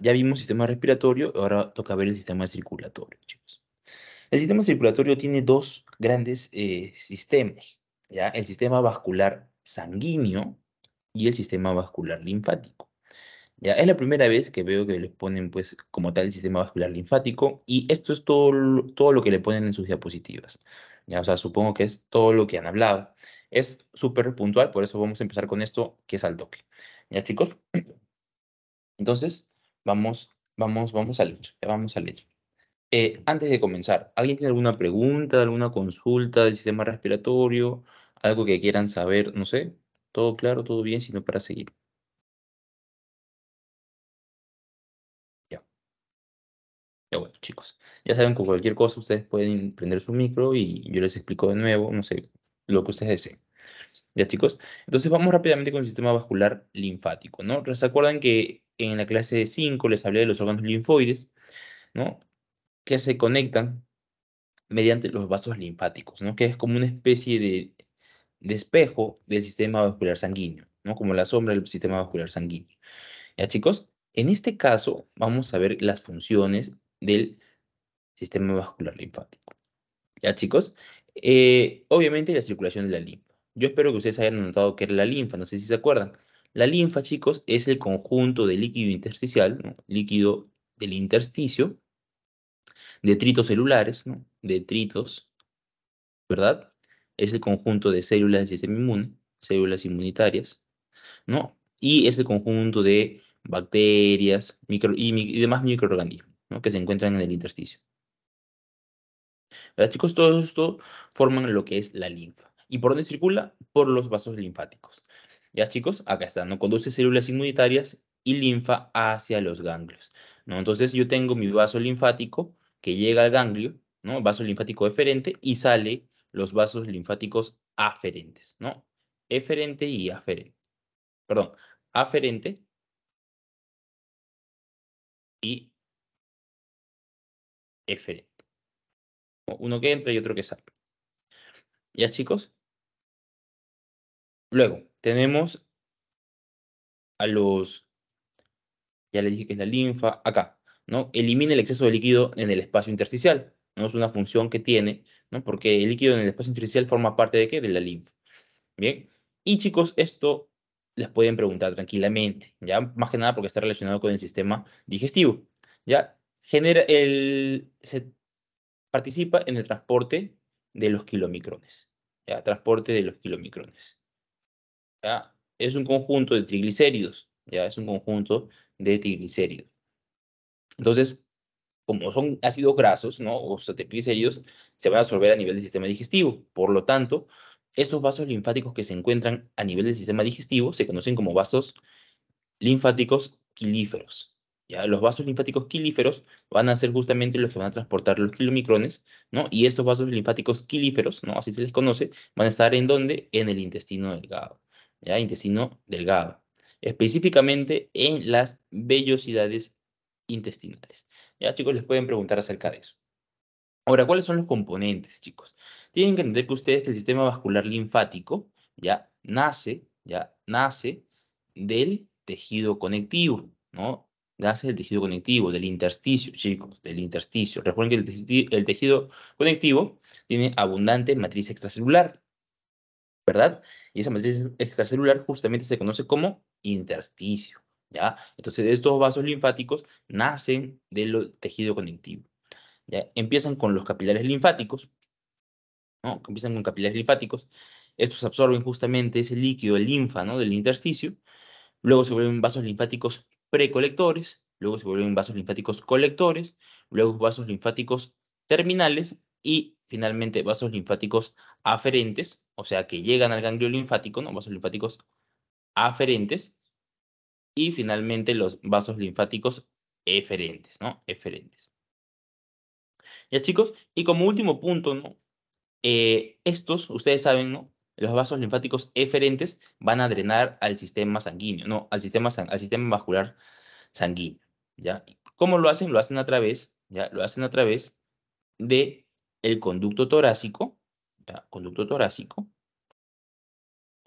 ya vimos sistema respiratorio, ahora toca ver el sistema circulatorio, chicos. El sistema circulatorio tiene dos grandes eh, sistemas, ¿ya? El sistema vascular sanguíneo y el sistema vascular linfático. Ya, es la primera vez que veo que les ponen, pues, como tal, el sistema vascular linfático, y esto es todo, todo lo que le ponen en sus diapositivas. Ya, o sea, supongo que es todo lo que han hablado. Es súper puntual, por eso vamos a empezar con esto, que es al toque. ¿Ya, chicos? Entonces, vamos, vamos, vamos al hecho, ya vamos al hecho. Eh, antes de comenzar, ¿alguien tiene alguna pregunta, alguna consulta del sistema respiratorio? ¿Algo que quieran saber? No sé, todo claro, todo bien, sino para seguir. Ya. Ya bueno, chicos. Ya saben que cualquier cosa ustedes pueden prender su micro y yo les explico de nuevo, no sé, lo que ustedes deseen. Ya, chicos. Entonces vamos rápidamente con el sistema vascular linfático, ¿no? ¿Recuerdan que en la clase 5 les hablé de los órganos linfoides, ¿no? Que se conectan mediante los vasos linfáticos, ¿no? Que es como una especie de, de espejo del sistema vascular sanguíneo, ¿no? Como la sombra del sistema vascular sanguíneo. ¿Ya, chicos? En este caso, vamos a ver las funciones del sistema vascular linfático. ¿Ya, chicos? Eh, obviamente la circulación de la linfa. Yo espero que ustedes hayan notado que era la linfa, no sé si se acuerdan. La linfa, chicos, es el conjunto de líquido intersticial, líquido del intersticio, detritos celulares, ¿no? detritos, ¿verdad? Es el conjunto de células del sistema inmune, células inmunitarias, ¿no? Y es el conjunto de bacterias micro, y, demás microorganismos ¿no? que se encuentran en el intersticio. ¿Verdad, chicos? Todo esto forman lo que es la linfa. ¿Y por dónde circula? Por los vasos linfáticos. Ya chicos, acá está, ¿no? Conduce células inmunitarias y linfa hacia los ganglios, ¿no? Entonces yo tengo mi vaso linfático que llega al ganglio, ¿no? Vaso linfático eferente y sale los vasos linfáticos aferentes, ¿no? Eferente y aferente. Perdón, aferente y eferente. Uno que entra y otro que sale. ¿Ya chicos? Luego, tenemos a los, ya les dije que es la linfa, acá, ¿no? Elimina el exceso de líquido en el espacio intersticial, ¿no? Es una función que tiene, ¿no? Porque el líquido en el espacio intersticial forma parte de qué? De la linfa. Bien. Y chicos, esto les pueden preguntar tranquilamente, ¿ya? Más que nada porque está relacionado con el sistema digestivo, ¿ya? Genera el, se participa en el transporte de los kilomicrones, ¿ya? Transporte de los kilomicrones. Es un conjunto de triglicéridos, ¿ya? Es un conjunto de triglicéridos. Entonces, como son ácidos grasos, ¿no? O sea, triglicéridos, se van a absorber a nivel del sistema digestivo. Por lo tanto, estos vasos linfáticos que se encuentran a nivel del sistema digestivo se conocen como vasos linfáticos quilíferos. ¿ya? Los vasos linfáticos quilíferos van a ser justamente los que van a transportar los kilomicrones, ¿no? Y estos vasos linfáticos quilíferos, ¿no? Así se les conoce, van a estar en dónde? En el intestino delgado. Intestino delgado, específicamente en las vellosidades intestinales. Ya chicos, les pueden preguntar acerca de eso. Ahora, ¿cuáles son los componentes, chicos? Tienen que entender que ustedes que el sistema vascular linfático ya nace, ya nace del tejido conectivo, ¿no? Nace del tejido conectivo, del intersticio, chicos, del intersticio. Recuerden que el tejido conectivo tiene abundante matriz extracelular, ¿verdad? Y esa matriz extracelular justamente se conoce como intersticio, ¿ya? Entonces, estos vasos linfáticos nacen del tejido conectivo, ¿ya? Empiezan con los capilares linfáticos, ¿no? Empiezan con capilares linfáticos, estos absorben justamente ese líquido, el linfa, ¿no? Del intersticio, luego se vuelven vasos linfáticos precolectores, luego se vuelven vasos linfáticos colectores, luego vasos linfáticos terminales y finalmente vasos linfáticos aferentes, o sea que llegan al ganglio linfático, ¿no? Vasos linfáticos aferentes y finalmente los vasos linfáticos eferentes, ¿no? Eferentes. Ya chicos, y como último punto, ¿no? Eh, estos, ustedes saben, ¿no? Los vasos linfáticos eferentes van a drenar al sistema sanguíneo, ¿no? Al sistema, al sistema vascular sanguíneo, ¿ya? ¿Cómo lo hacen? Lo hacen a través, ¿ya? Lo hacen a través de el conducto torácico, conducto torácico,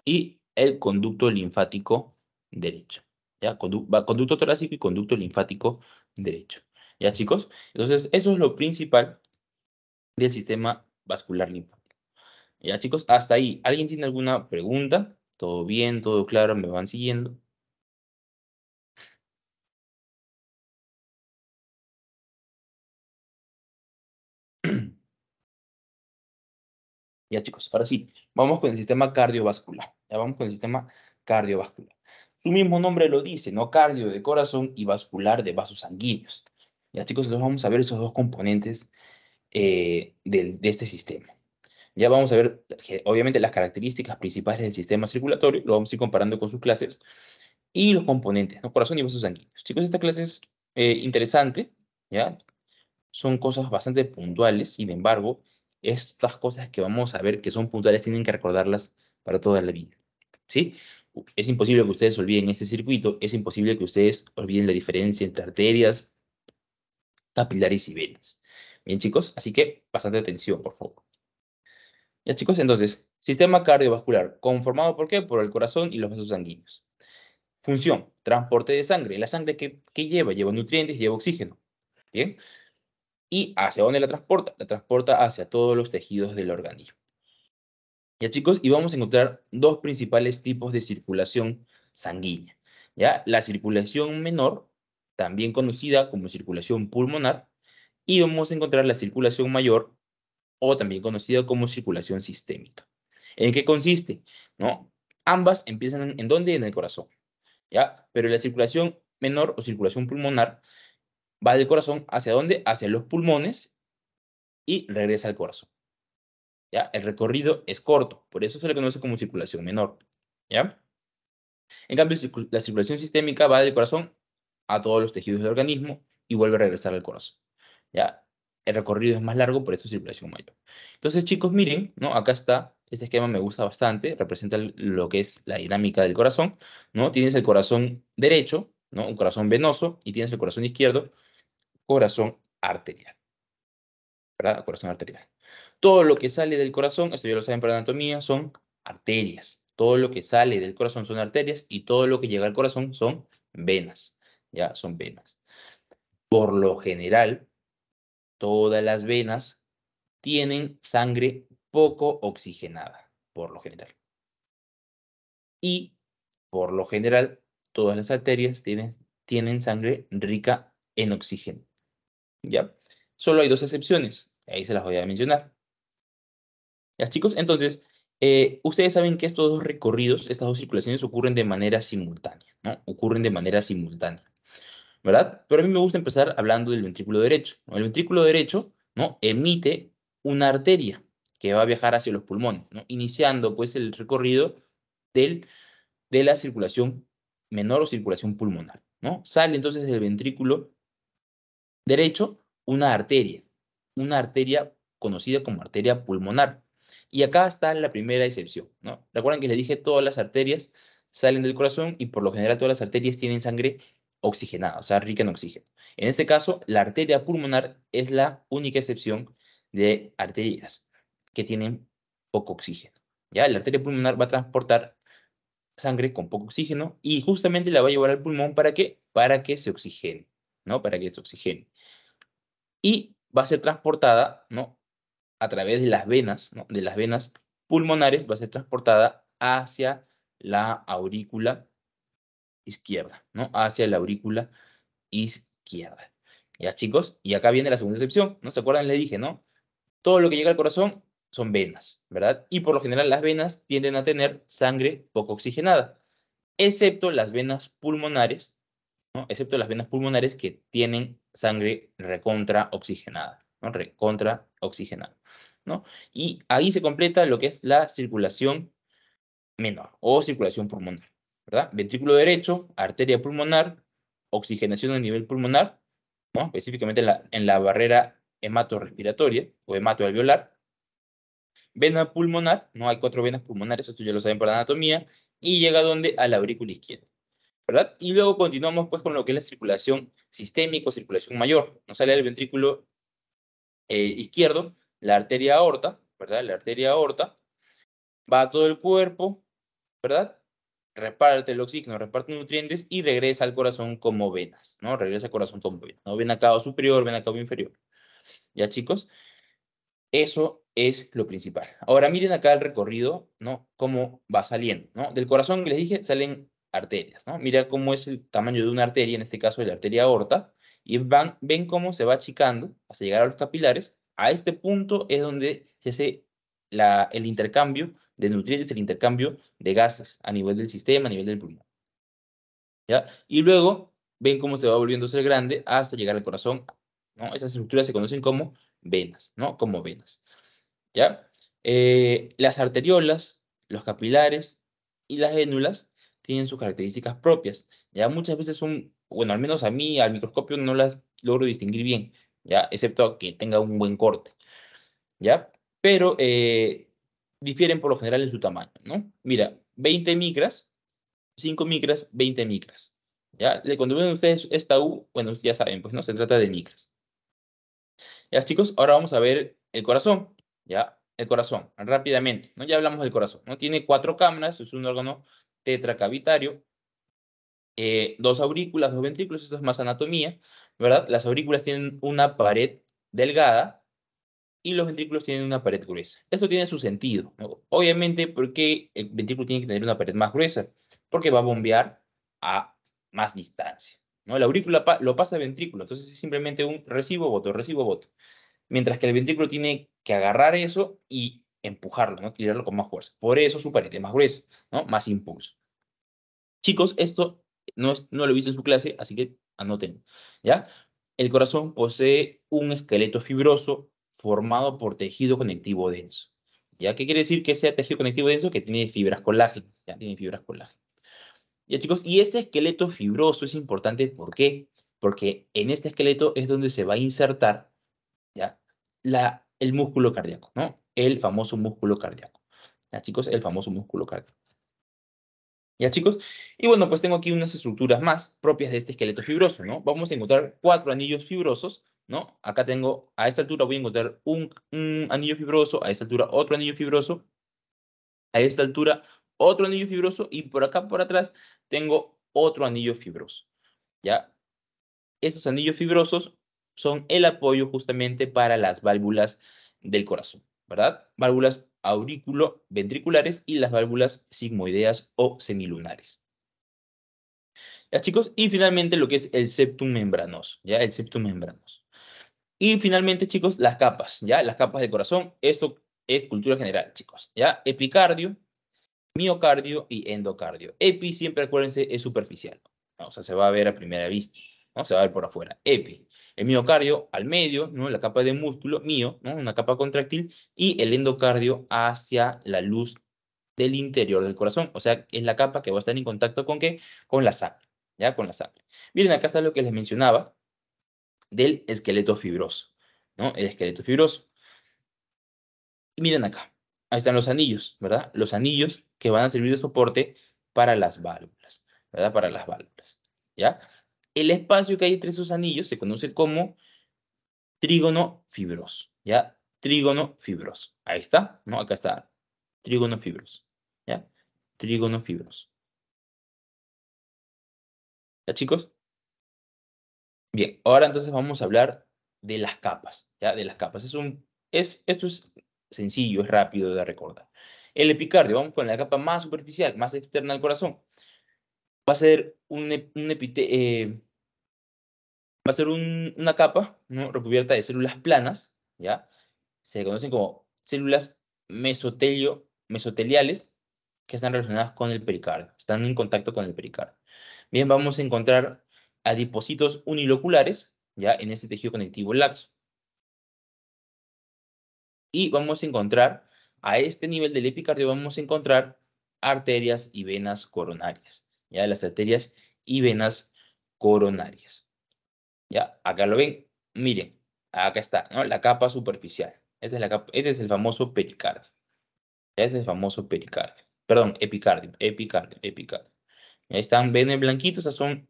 y el conducto linfático derecho. ¿ya? conducto torácico y conducto linfático derecho. ¿Ya, chicos? Entonces, eso es lo principal del sistema vascular linfático. ¿Ya, chicos? Hasta ahí. ¿Alguien tiene alguna pregunta? ¿Todo bien? ¿Todo claro? ¿Me van siguiendo? Ya chicos, ahora sí, vamos con el sistema cardiovascular. Ya vamos con el sistema cardiovascular. Su mismo nombre lo dice, ¿no? Cardio de corazón y vascular de vasos sanguíneos. Ya chicos, entonces vamos a ver esos dos componentes eh, de este sistema. Ya vamos a ver, obviamente, las características principales del sistema circulatorio, lo vamos a ir comparando con sus clases, y los componentes, ¿no? Corazón y vasos sanguíneos. Chicos, esta clase es eh, interesante, ¿ya? Son cosas bastante puntuales, sin embargo, estas cosas que vamos a ver que son puntuales tienen que recordarlas para toda la vida, ¿sí? Es imposible que ustedes olviden este circuito, es imposible que ustedes olviden la diferencia entre arterias, capilares y venas. Bien, chicos, así que bastante atención, por favor. Ya, chicos, entonces, sistema cardiovascular, conformado por qué? Por el corazón y los vasos sanguíneos. Función, transporte de sangre. La sangre que, lleva, lleva nutrientes, lleva oxígeno. Bien, ¿Y hacia dónde la transporta? La transporta hacia todos los tejidos del organismo. Ya chicos, y vamos a encontrar dos principales tipos de circulación sanguínea. ¿ya? La circulación menor, también conocida como circulación pulmonar, y vamos a encontrar la circulación mayor, o también conocida como circulación sistémica. ¿En qué consiste? ¿No? Ambas empiezan en, ¿en dónde? En el corazón. ¿ya? Pero la circulación menor o circulación pulmonar va del corazón hacia dónde? Hacia los pulmones y regresa al corazón. ¿Ya? El recorrido es corto, por eso se le conoce como circulación menor. ¿Ya? En cambio, la circulación sistémica va del corazón a todos los tejidos del organismo y vuelve a regresar al corazón. ¿Ya? El recorrido es más largo, por eso es circulación mayor. Entonces, chicos, miren, ¿no? Acá está, este esquema me gusta bastante, representa lo que es la dinámica del corazón, ¿no? Tienes el corazón derecho, ¿no? Un corazón venoso, y tienes el corazón izquierdo, corazón arterial. ¿Verdad? Corazón arterial. Todo lo que sale del corazón, esto ya lo saben para anatomía, son arterias. Todo lo que sale del corazón son arterias y todo lo que llega al corazón son venas. Ya, son venas. Por lo general, todas las venas tienen sangre poco oxigenada, por lo general. Y, por lo general, todas las arterias tienen, tienen sangre rica en oxígeno. ¿Ya? Solo hay dos excepciones, ahí se las voy a mencionar. ¿Ya, chicos? Entonces, eh, ustedes saben que estos dos recorridos, estas dos circulaciones ocurren de manera simultánea, ¿no? Ocurren de manera simultánea, ¿verdad? Pero a mí me gusta empezar hablando del ventrículo derecho. El ventrículo derecho, ¿no? Emite una arteria que va a viajar hacia los pulmones, ¿no? Iniciando, pues, el recorrido de la circulación menor o circulación pulmonar, ¿no? Sale entonces del ventrículo derecho una arteria, una arteria conocida como arteria pulmonar. Y acá está la primera excepción, ¿no? Recuerden que les dije todas las arterias salen del corazón y por lo general todas las arterias tienen sangre oxigenada, o sea, rica en oxígeno. En este caso, la arteria pulmonar es la única excepción de arterias que tienen poco oxígeno. ¿ya? La arteria pulmonar va a transportar sangre con poco oxígeno y justamente la va a llevar al pulmón para qué? Para que se oxigene, ¿no? Para que se oxigene y va a ser transportada, ¿no? A través de las venas, ¿no? De las venas pulmonares, va a ser transportada hacia la aurícula izquierda, ¿no? Hacia la aurícula izquierda. ¿Ya, chicos? Y acá viene la segunda excepción, ¿no? ¿Se acuerdan? Les dije, ¿no? Todo lo que llega al corazón son venas, ¿verdad? Y por lo general las venas tienden a tener sangre poco oxigenada, excepto las venas pulmonares, excepto las venas pulmonares que tienen sangre recontra oxigenada, ¿no? recontra oxigenada. ¿no? Y ahí se completa lo que es la circulación menor o circulación pulmonar. Ventrículo derecho, arteria pulmonar, oxigenación a nivel pulmonar, específicamente en la, en la barrera hematorrespiratoria o hematoalveolar. Vena pulmonar, no hay cuatro venas pulmonares, esto ya lo saben para la anatomía, y llega donde a la aurícula izquierda. ¿Verdad? Y luego continuamos pues con lo que es la circulación sistémica o circulación mayor. Nos sale el ventrículo eh, izquierdo, la arteria aorta, ¿verdad? La arteria aorta va a todo el cuerpo, ¿verdad? reparte el oxígeno, reparte nutrientes y regresa al corazón como venas, ¿no? Regresa al corazón como venas, ¿no? Vena cava superior, vena cava inferior. ¿Ya, chicos? Eso es lo principal. Ahora miren acá el recorrido, ¿no? Cómo va saliendo, ¿no? Del corazón les dije salen arterias, ¿no? Mira cómo es el tamaño de una arteria, en este caso de la arteria aorta, y van, ven cómo se va achicando hasta llegar a los capilares. A este punto es donde se hace la, el intercambio de nutrientes, el intercambio de gases a nivel del sistema, a nivel del pulmón. ¿Ya? Y luego ven cómo se va volviendo a ser grande hasta llegar al corazón. ¿no? Esas estructuras se conocen como venas, ¿no? Como venas. ¿Ya? Eh, las arteriolas, los capilares y las vénulas tienen sus características propias. Ya muchas veces son, bueno, al menos a mí al microscopio no las logro distinguir bien, ya, excepto que tenga un buen corte, ya, pero eh, difieren por lo general en su tamaño, ¿no? Mira, 20 micras, 5 micras, 20 micras, ya. Cuando ven ustedes esta U, bueno, ya saben, pues no se trata de micras. Ya, chicos, ahora vamos a ver el corazón, ya, el corazón, rápidamente, ¿no? Ya hablamos del corazón, ¿no? Tiene cuatro cámaras, es un órgano tetracavitario, eh, dos aurículas, dos ventrículos, esto es más anatomía, ¿verdad? Las aurículas tienen una pared delgada y los ventrículos tienen una pared gruesa. Esto tiene su sentido. Obviamente, ¿por qué el ventrículo tiene que tener una pared más gruesa? Porque va a bombear a más distancia. ¿no? La aurícula lo pasa al ventrículo, entonces es simplemente un recibo-voto, recibo-voto. Mientras que el ventrículo tiene que agarrar eso y empujarlo, ¿no? tirarlo con más fuerza. Por eso su pared es más gruesa, ¿no? más impulso. Chicos, esto no, es, no lo he visto en su clase, así que anoten. ¿ya? El corazón posee un esqueleto fibroso formado por tejido conectivo denso. ¿Ya? ¿Qué quiere decir que sea tejido conectivo denso? Que tiene fibras colágenas, ¿ya? Tiene fibras colágenas. Chicos, y este esqueleto fibroso es importante, ¿por qué? Porque en este esqueleto es donde se va a insertar, ¿ya? La, el músculo cardíaco, ¿no? el famoso músculo cardíaco. ¿Ya, chicos? El famoso músculo cardíaco. ¿Ya, chicos? Y bueno, pues tengo aquí unas estructuras más propias de este esqueleto fibroso, ¿no? Vamos a encontrar cuatro anillos fibrosos, ¿no? Acá tengo, a esta altura voy a encontrar un, un anillo fibroso, a esta altura otro anillo fibroso, a esta altura otro anillo fibroso y por acá por atrás tengo otro anillo fibroso, ¿ya? Estos anillos fibrosos son el apoyo justamente para las válvulas del corazón. ¿verdad? Válvulas aurículo-ventriculares y las válvulas sigmoideas o semilunares. Ya, chicos, y finalmente lo que es el septum membranoso, ¿ya? El septum membranoso. Y finalmente, chicos, las capas, ¿ya? Las capas del corazón, esto es cultura general, chicos, ¿ya? Epicardio, miocardio y endocardio. Epi, siempre acuérdense, es superficial, o sea, se va a ver a primera vista. ¿No? Se va a ver por afuera. Epi. El miocardio al medio, ¿no? La capa de músculo, mío, ¿no? Una capa contráctil. Y el endocardio hacia la luz del interior del corazón. O sea, es la capa que va a estar en contacto con qué? Con la sangre, ¿ya? Con la sangre. Miren, acá está lo que les mencionaba del esqueleto fibroso, ¿no? El esqueleto fibroso. miren acá. Ahí están los anillos, ¿verdad? Los anillos que van a servir de soporte para las válvulas, ¿verdad? Para las válvulas, ¿ya? El espacio que hay entre esos anillos se conoce como trígono fibroso, ¿ya? Trígono fibroso. Ahí está, ¿no? Acá está, trígono fibroso, ¿ya? Trígono fibroso. ¿Ya, chicos? Bien, ahora entonces vamos a hablar de las capas, ¿ya? De las capas. Es un, es, esto es sencillo, es rápido de recordar. El epicardio, vamos con la capa más superficial, más externa al corazón. Va a ser un, un eh, va a ser una capa recubierta de células planas, ¿ya? Se conocen como células mesotelio, mesoteliales que están relacionadas con el pericardio, están en contacto con el pericardio. Bien, vamos a encontrar adipocitos uniloculares, ya en este tejido conectivo laxo. Y vamos a encontrar, a este nivel del epicardio, vamos a encontrar arterias y venas coronarias, ya las arterias y venas coronarias. Ya, acá lo ven. Miren, acá está, ¿no? La capa superficial. Esta es la capa, este es el famoso pericardio. Este es el famoso pericardio. Perdón, epicardio, epicardio, epicardio. Ahí están, ven en blanquito, esas son,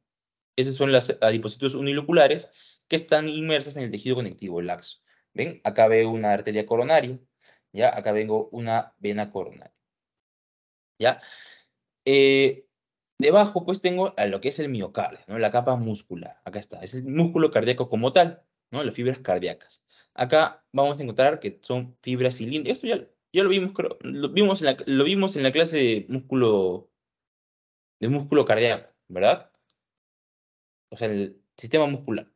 esas son las adipocitos uniloculares que están inmersas en el tejido conectivo laxo. ¿Ven? Acá veo una arteria coronaria, ¿ya? Acá vengo una vena coronaria. ¿Ya? Eh, Debajo, pues, tengo a lo que es el miocardio, ¿no? La capa muscular. Acá está, es el músculo cardíaco como tal, ¿no? Las fibras cardíacas. Acá vamos a encontrar que son fibras cilíndricas. Esto ya, ya lo vimos, creo, lo vimos, en la, lo vimos en la clase de músculo, de músculo cardíaco, ¿verdad? O sea, el sistema muscular.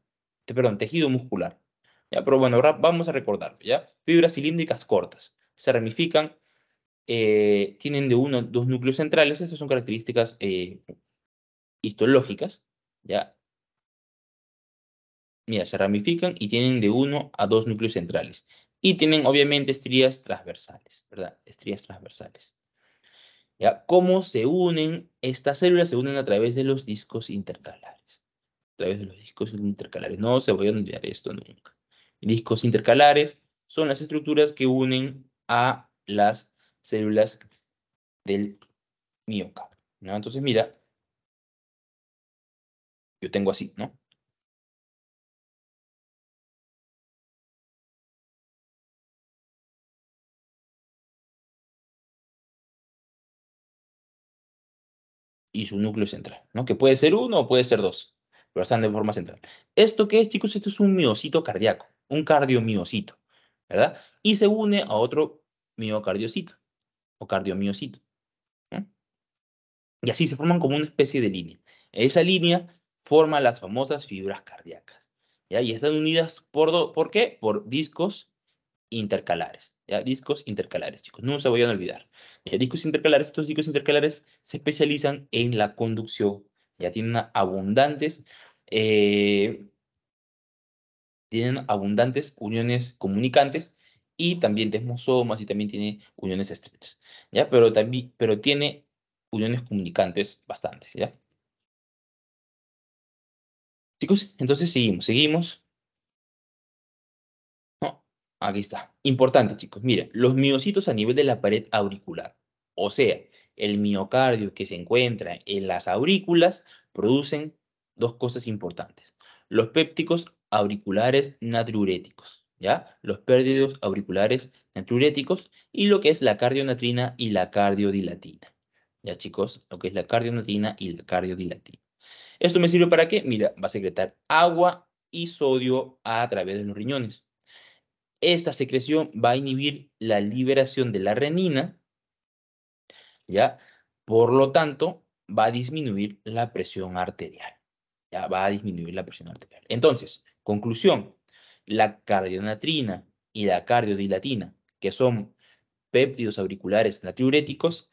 Perdón, tejido muscular. ¿Ya? Pero bueno, ahora vamos a recordarlo, ¿ya? Fibras cilíndricas cortas. Se ramifican eh, tienen de uno dos núcleos centrales. Estas son características eh, histológicas, ¿ya? Mira, se ramifican y tienen de uno a dos núcleos centrales. Y tienen, obviamente, estrías transversales, ¿verdad? Estrías transversales. ¿Ya? ¿Cómo se unen? Estas células se unen a través de los discos intercalares. A través de los discos intercalares. No se voy a olvidar esto nunca. Discos intercalares son las estructuras que unen a las células del miocardio. Entonces, mira, yo tengo así, ¿no? Y su núcleo central, ¿no? Que puede ser uno o puede ser dos, pero están de forma central. ¿Esto qué es, chicos? Esto es un miocito cardíaco, un cardiomiocito, ¿verdad? Y se une a otro miocardiocito o cardiomiocito. Y así se forman como una especie de línea. Esa línea forma las famosas fibras cardíacas. ¿ya? Y están unidas por, ¿por qué? Por discos intercalares. ¿ya? Discos intercalares, chicos. No se vayan a olvidar. Discos intercalares, estos discos intercalares se especializan en la conducción. Ya tienen abundantes eh, tienen abundantes uniones comunicantes y también desmosomas y también tiene uniones estrechas, ¿ya? Pero, también, pero tiene uniones comunicantes bastantes, ¿ya? Chicos, entonces seguimos, seguimos. Aquí está. Importante, chicos. Miren, los miocitos a nivel de la pared auricular, o sea, el miocardio que se encuentra en las aurículas, producen dos cosas importantes. Los pépticos auriculares natriuréticos, ¿ya? Los pérdidos auriculares natriuréticos y lo que es la cardionatrina y la cardiodilatina. ¿Ya, chicos? Lo que es la cardionatrina y la cardiodilatina. ¿Esto me sirve para qué? Mira, va a secretar agua y sodio a través de los riñones. Esta secreción va a inhibir la liberación de la renina, ¿ya? Por lo tanto, va a disminuir la presión arterial. Ya va a disminuir la presión arterial. Entonces, Conclusión, la cardionatrina y la cardiodilatina, que son péptidos auriculares natriuréticos,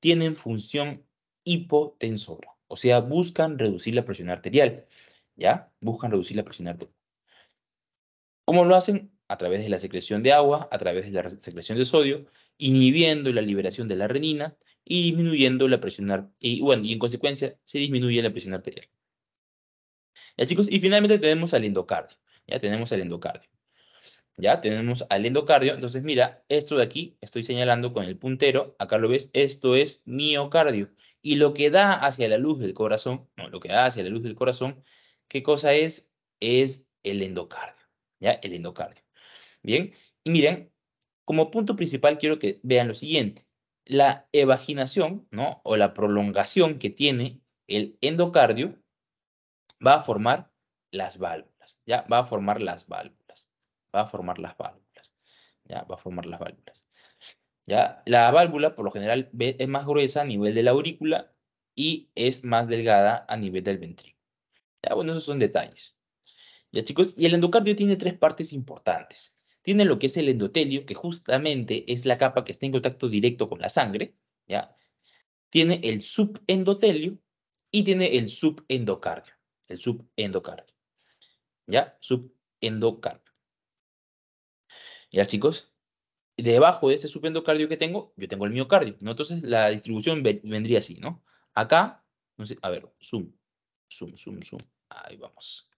tienen función hipotensora, o sea, buscan reducir la presión arterial, ¿ya? Buscan reducir la presión arterial. ¿Cómo lo hacen? A través de la secreción de agua, a través de la secreción de sodio, inhibiendo la liberación de la renina y disminuyendo la presión arterial. Y bueno, y en consecuencia se disminuye la presión arterial. ¿Ya, chicos? Y finalmente tenemos al endocardio. Ya tenemos al endocardio. Ya tenemos al endocardio. Entonces, mira, esto de aquí, estoy señalando con el puntero, acá lo ves, esto es miocardio. Y lo que da hacia la luz del corazón, no, lo que da hacia la luz del corazón, ¿qué cosa es? Es el endocardio. ¿Ya? El endocardio. Bien, y miren, como punto principal quiero que vean lo siguiente. La evaginación, ¿no? O la prolongación que tiene el endocardio va a formar las válvulas, ¿ya? Va a formar las válvulas, va a formar las válvulas, ¿ya? Va a formar las válvulas. ¿Ya? La válvula, por lo general, es más gruesa a nivel de la aurícula y es más delgada a nivel del ventrículo. ¿Ya? Bueno, esos son detalles. ¿Ya, chicos? Y el endocardio tiene tres partes importantes. Tiene lo que es el endotelio, que justamente es la capa que está en contacto directo con la sangre, ¿ya? Tiene el subendotelio y tiene el subendocardio el subendocardio. ¿Ya? Subendocardio. ¿Ya, chicos? Debajo de ese subendocardio que tengo, yo tengo el miocardio. ¿no? Entonces, la distribución vendría así, ¿no? Acá, no sé, a ver, zoom, zoom, zoom, zoom. Ahí vamos.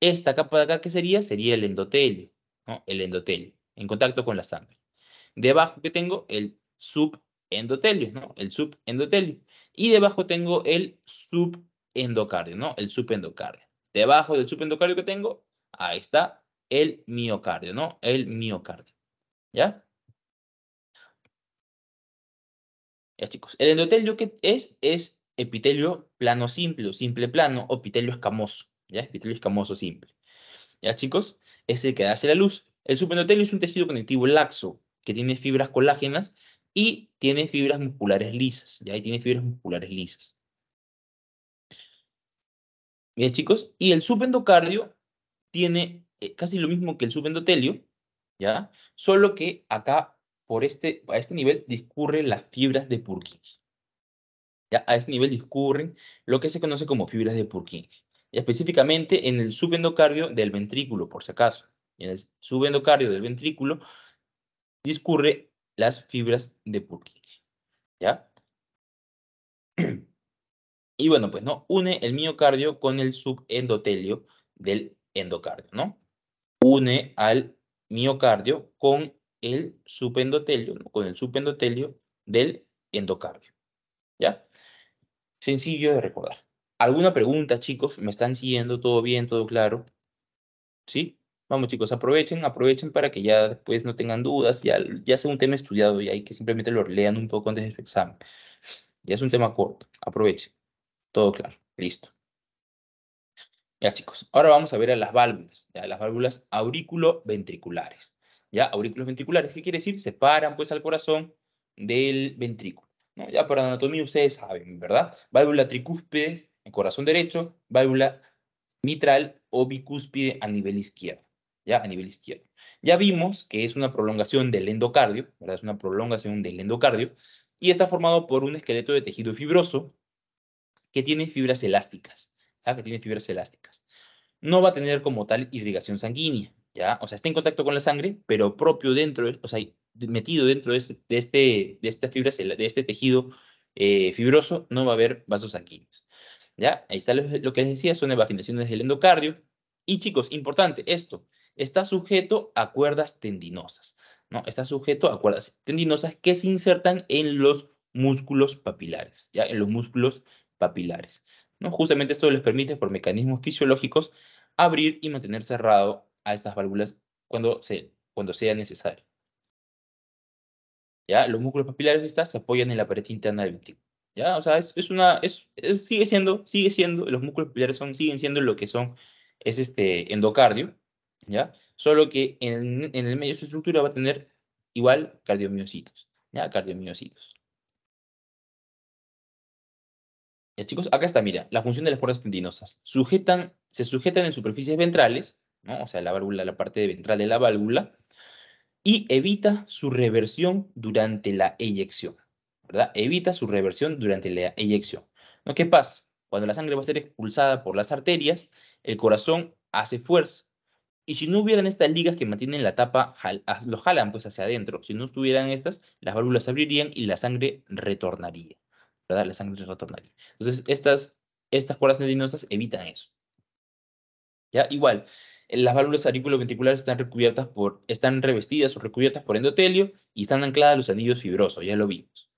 Esta capa de acá, ¿qué sería? Sería el endotelio, ¿no? El endotelio, en contacto con la sangre. Debajo que tengo el subendotelio, ¿no? El subendotelio. Y debajo tengo el sub endocardio, ¿no? El subendocardio. Debajo del subendocardio que tengo, ahí está el miocardio, ¿no? El miocardio. ¿Ya? Ya, chicos, el endotelio que es, es epitelio plano simple simple plano o epitelio escamoso, ¿ya? Epitelio escamoso simple. ¿Ya, chicos? Es el que hacia la luz. El subendotelio es un tejido conectivo laxo que tiene fibras colágenas y tiene fibras musculares lisas, ¿ya? Y tiene fibras musculares lisas. Bien, chicos, y el subendocardio tiene eh, casi lo mismo que el subendotelio, ¿ya? Solo que acá, por este, a este nivel, discurren las fibras de Purkinje. ¿Ya? A este nivel discurren lo que se conoce como fibras de Purkinje. Y específicamente en el subendocardio del ventrículo, por si acaso. En el subendocardio del ventrículo discurre las fibras de Purkinje. ¿Ya? Y bueno, pues, ¿no? Une el miocardio con el subendotelio del endocardio, ¿no? Une al miocardio con el subendotelio, con el subendotelio del endocardio. ¿Ya? Sencillo de recordar. ¿Alguna pregunta, chicos? ¿Me están siguiendo? ¿Todo bien? ¿Todo claro? ¿Sí? Vamos, chicos, aprovechen, aprovechen para que ya después no tengan dudas. Ya, ya sea un tema estudiado y hay que simplemente lo lean un poco antes de su examen. Ya es un tema corto. Aprovechen. Todo claro, listo. Ya chicos, ahora vamos a ver a las válvulas, ya las válvulas aurículo-ventriculares. Ya, aurículos ventriculares, ¿qué quiere decir? Separan pues al corazón del ventrículo. Ya para anatomía ustedes saben, ¿verdad? Válvula tricúspide en corazón derecho, válvula mitral o bicúspide a nivel izquierdo. Ya, a nivel izquierdo. Ya vimos que es una prolongación del endocardio, ¿verdad? Es una prolongación del endocardio y está formado por un esqueleto de tejido fibroso que tiene fibras elásticas, ¿ya? que tiene fibras elásticas. No va a tener como tal irrigación sanguínea, ¿ya? O sea, está en contacto con la sangre, pero propio dentro, o sea, metido dentro de este, de este, de de este tejido eh, fibroso, no va a haber vasos sanguíneos. ¿Ya? Ahí está lo, que les decía, son evaginaciones del endocardio. Y chicos, importante, esto, está sujeto a cuerdas tendinosas, ¿no? Está sujeto a cuerdas tendinosas que se insertan en los músculos papilares, ¿ya? En los músculos papilares. Justamente esto les permite, por mecanismos fisiológicos, abrir y mantener cerrado a estas válvulas cuando, se, cuando sea necesario. ¿Ya? Los músculos papilares estas se apoyan en la pared interna del ventrículo. ¿Ya? O sea, es, una, sigue siendo, sigue siendo, los músculos papilares son, siguen siendo lo que son, es este endocardio, ¿ya? Solo que en, en el medio de su estructura va a tener igual cardiomiocitos, ¿ya? Cardiomiocitos. Ya, chicos, acá está, mira, la función de las cuerdas tendinosas. Se sujetan en superficies ventrales, ¿no? o sea, la válvula, la parte ventral de la válvula, y evita su reversión durante la eyección, ¿verdad? Evita su reversión durante la eyección. ¿No? ¿Qué pasa? Cuando la sangre va a ser expulsada por las arterias, el corazón hace fuerza. Y si no hubieran estas ligas que mantienen la tapa, lo jalan pues hacia adentro. Si no estuvieran estas, las válvulas se abrirían y la sangre retornaría. La sangre retornaría. Entonces, estas, estas cuerdas tendinosas evitan eso. ¿Ya? Igual, las válvulas auriculoventriculares están recubiertas por, están revestidas o recubiertas por endotelio y están ancladas a los anillos fibrosos, ya lo vimos.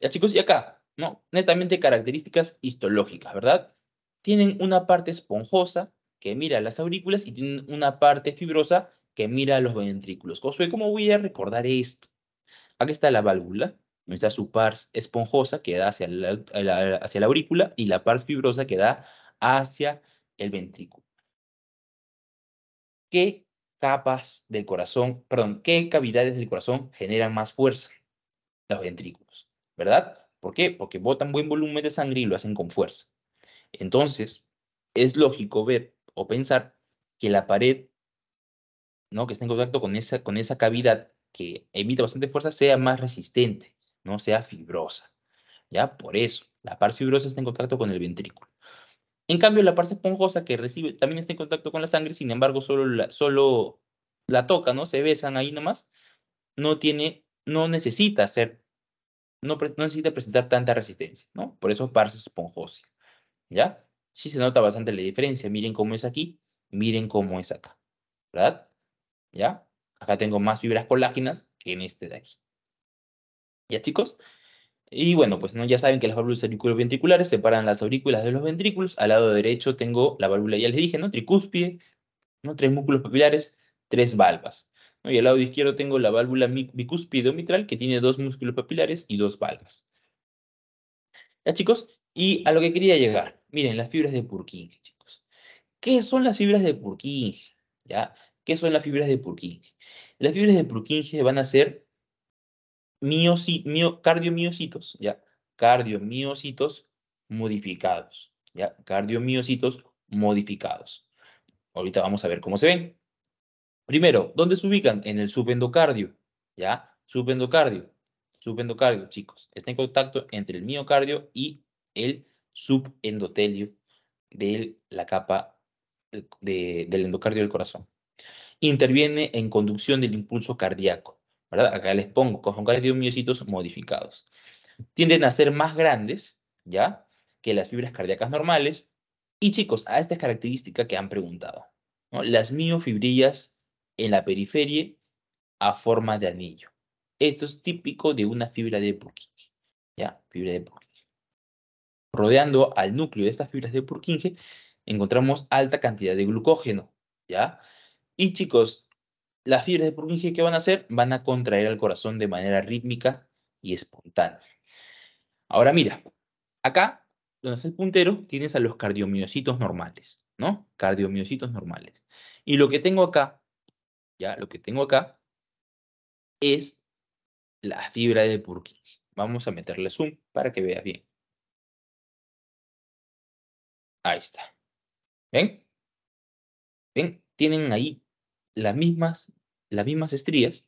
Ya chicos, y acá, ¿no? Netamente características histológicas, ¿verdad? Tienen una parte esponjosa que mira las aurículas y tienen una parte fibrosa que mira los ventrículos. ¿Cómo voy a recordar esto? Aquí está la válvula, está su pars esponjosa que da hacia la, hacia la aurícula y la pars fibrosa que da hacia el ventrículo. ¿Qué capas del corazón, perdón, qué cavidades del corazón generan más fuerza? Los ventrículos, ¿verdad? ¿Por qué? Porque botan buen volumen de sangre y lo hacen con fuerza. Entonces, es lógico ver o pensar que la pared, ¿no? que está en contacto con esa, con esa cavidad que emite bastante fuerza, sea más resistente no sea fibrosa. ¿Ya? Por eso, la parte fibrosa está en contacto con el ventrículo. En cambio, la parte esponjosa que recibe también está en contacto con la sangre, sin embargo, solo la, solo la toca, ¿no? Se besan ahí nomás. No tiene, no necesita hacer, no, necesita presentar tanta resistencia, ¿no? Por eso parte esponjosa. ¿Ya? Sí se nota bastante la diferencia. Miren cómo es aquí, miren cómo es acá. ¿Verdad? ¿Ya? Acá tengo más fibras colágenas que en este de aquí. ¿Ya, chicos? Y bueno, pues ¿no? ya saben que las válvulas auriculoventriculares separan las aurículas de los ventrículos. Al lado derecho tengo la válvula, ya les dije, ¿no? Tricúspide, ¿no? Tres músculos papilares, tres valvas. Y al lado izquierdo tengo la válvula bicúspide mitral, que tiene dos músculos papilares y dos valvas. ¿Ya, chicos? Y a lo que quería llegar, miren, las fibras de Purkinje, chicos. ¿Qué son las fibras de Purkinje? ¿Ya? ¿Qué son las fibras de Purkinje? Las fibras de Purkinje van a ser cardiomiocitos, ¿ya? Cardiomiocitos modificados, ¿ya? Cardiomiocitos modificados. Ahorita vamos a ver cómo se ven. Primero, ¿dónde se ubican? En el subendocardio, ¿ya? Subendocardio, subendocardio, chicos. Está en contacto entre el miocardio y el subendotelio de la capa del endocardio del corazón. Interviene en conducción del impulso cardíaco, Acá les pongo, con cardiomiocitos modificados. Tienden a ser más grandes, ¿ya? Que las fibras cardíacas normales. Y chicos, a esta característica que han preguntado. Las miofibrillas en la periferia a forma de anillo. Esto es típico de una fibra de Purkinje. ¿Ya? Fibra de Purkinje. Rodeando al núcleo de estas fibras de Purkinje, encontramos alta cantidad de glucógeno. ¿Ya? Y chicos, las fibras de Purkinje, ¿qué van a hacer? Van a contraer al corazón de manera rítmica y espontánea. Ahora mira, acá, donde está el puntero, tienes a los cardiomiocitos normales, ¿no? Cardiomiocitos normales. Y lo que tengo acá ya, lo que tengo acá es la fibra de Purkinje. Vamos a meterle zoom para que veas bien. Ahí está. ¿Ven? ¿Ven? Tienen ahí las mismas, las mismas estrías,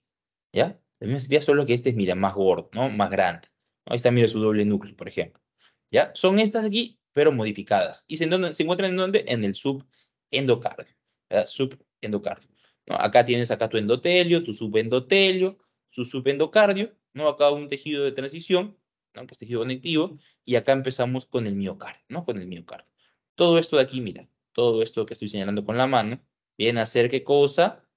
¿ya? Las mismas estrías, solo que este es, mira, más gordo, ¿no? Más grande. Ahí está, mira, su doble núcleo, por ejemplo. ¿Ya? Son estas de aquí, pero modificadas. ¿Y se, encuentran en dónde? En el subendocardio. ¿ya? Subendocardio. Acá tienes acá tu endotelio, tu subendotelio, su subendocardio, ¿no? Acá un tejido de transición, ¿no? que es tejido conectivo, y acá empezamos con el miocardio, ¿no? Con el miocardio. Todo esto de aquí, mira, todo esto que estoy señalando con la mano, viene a ser qué cosa?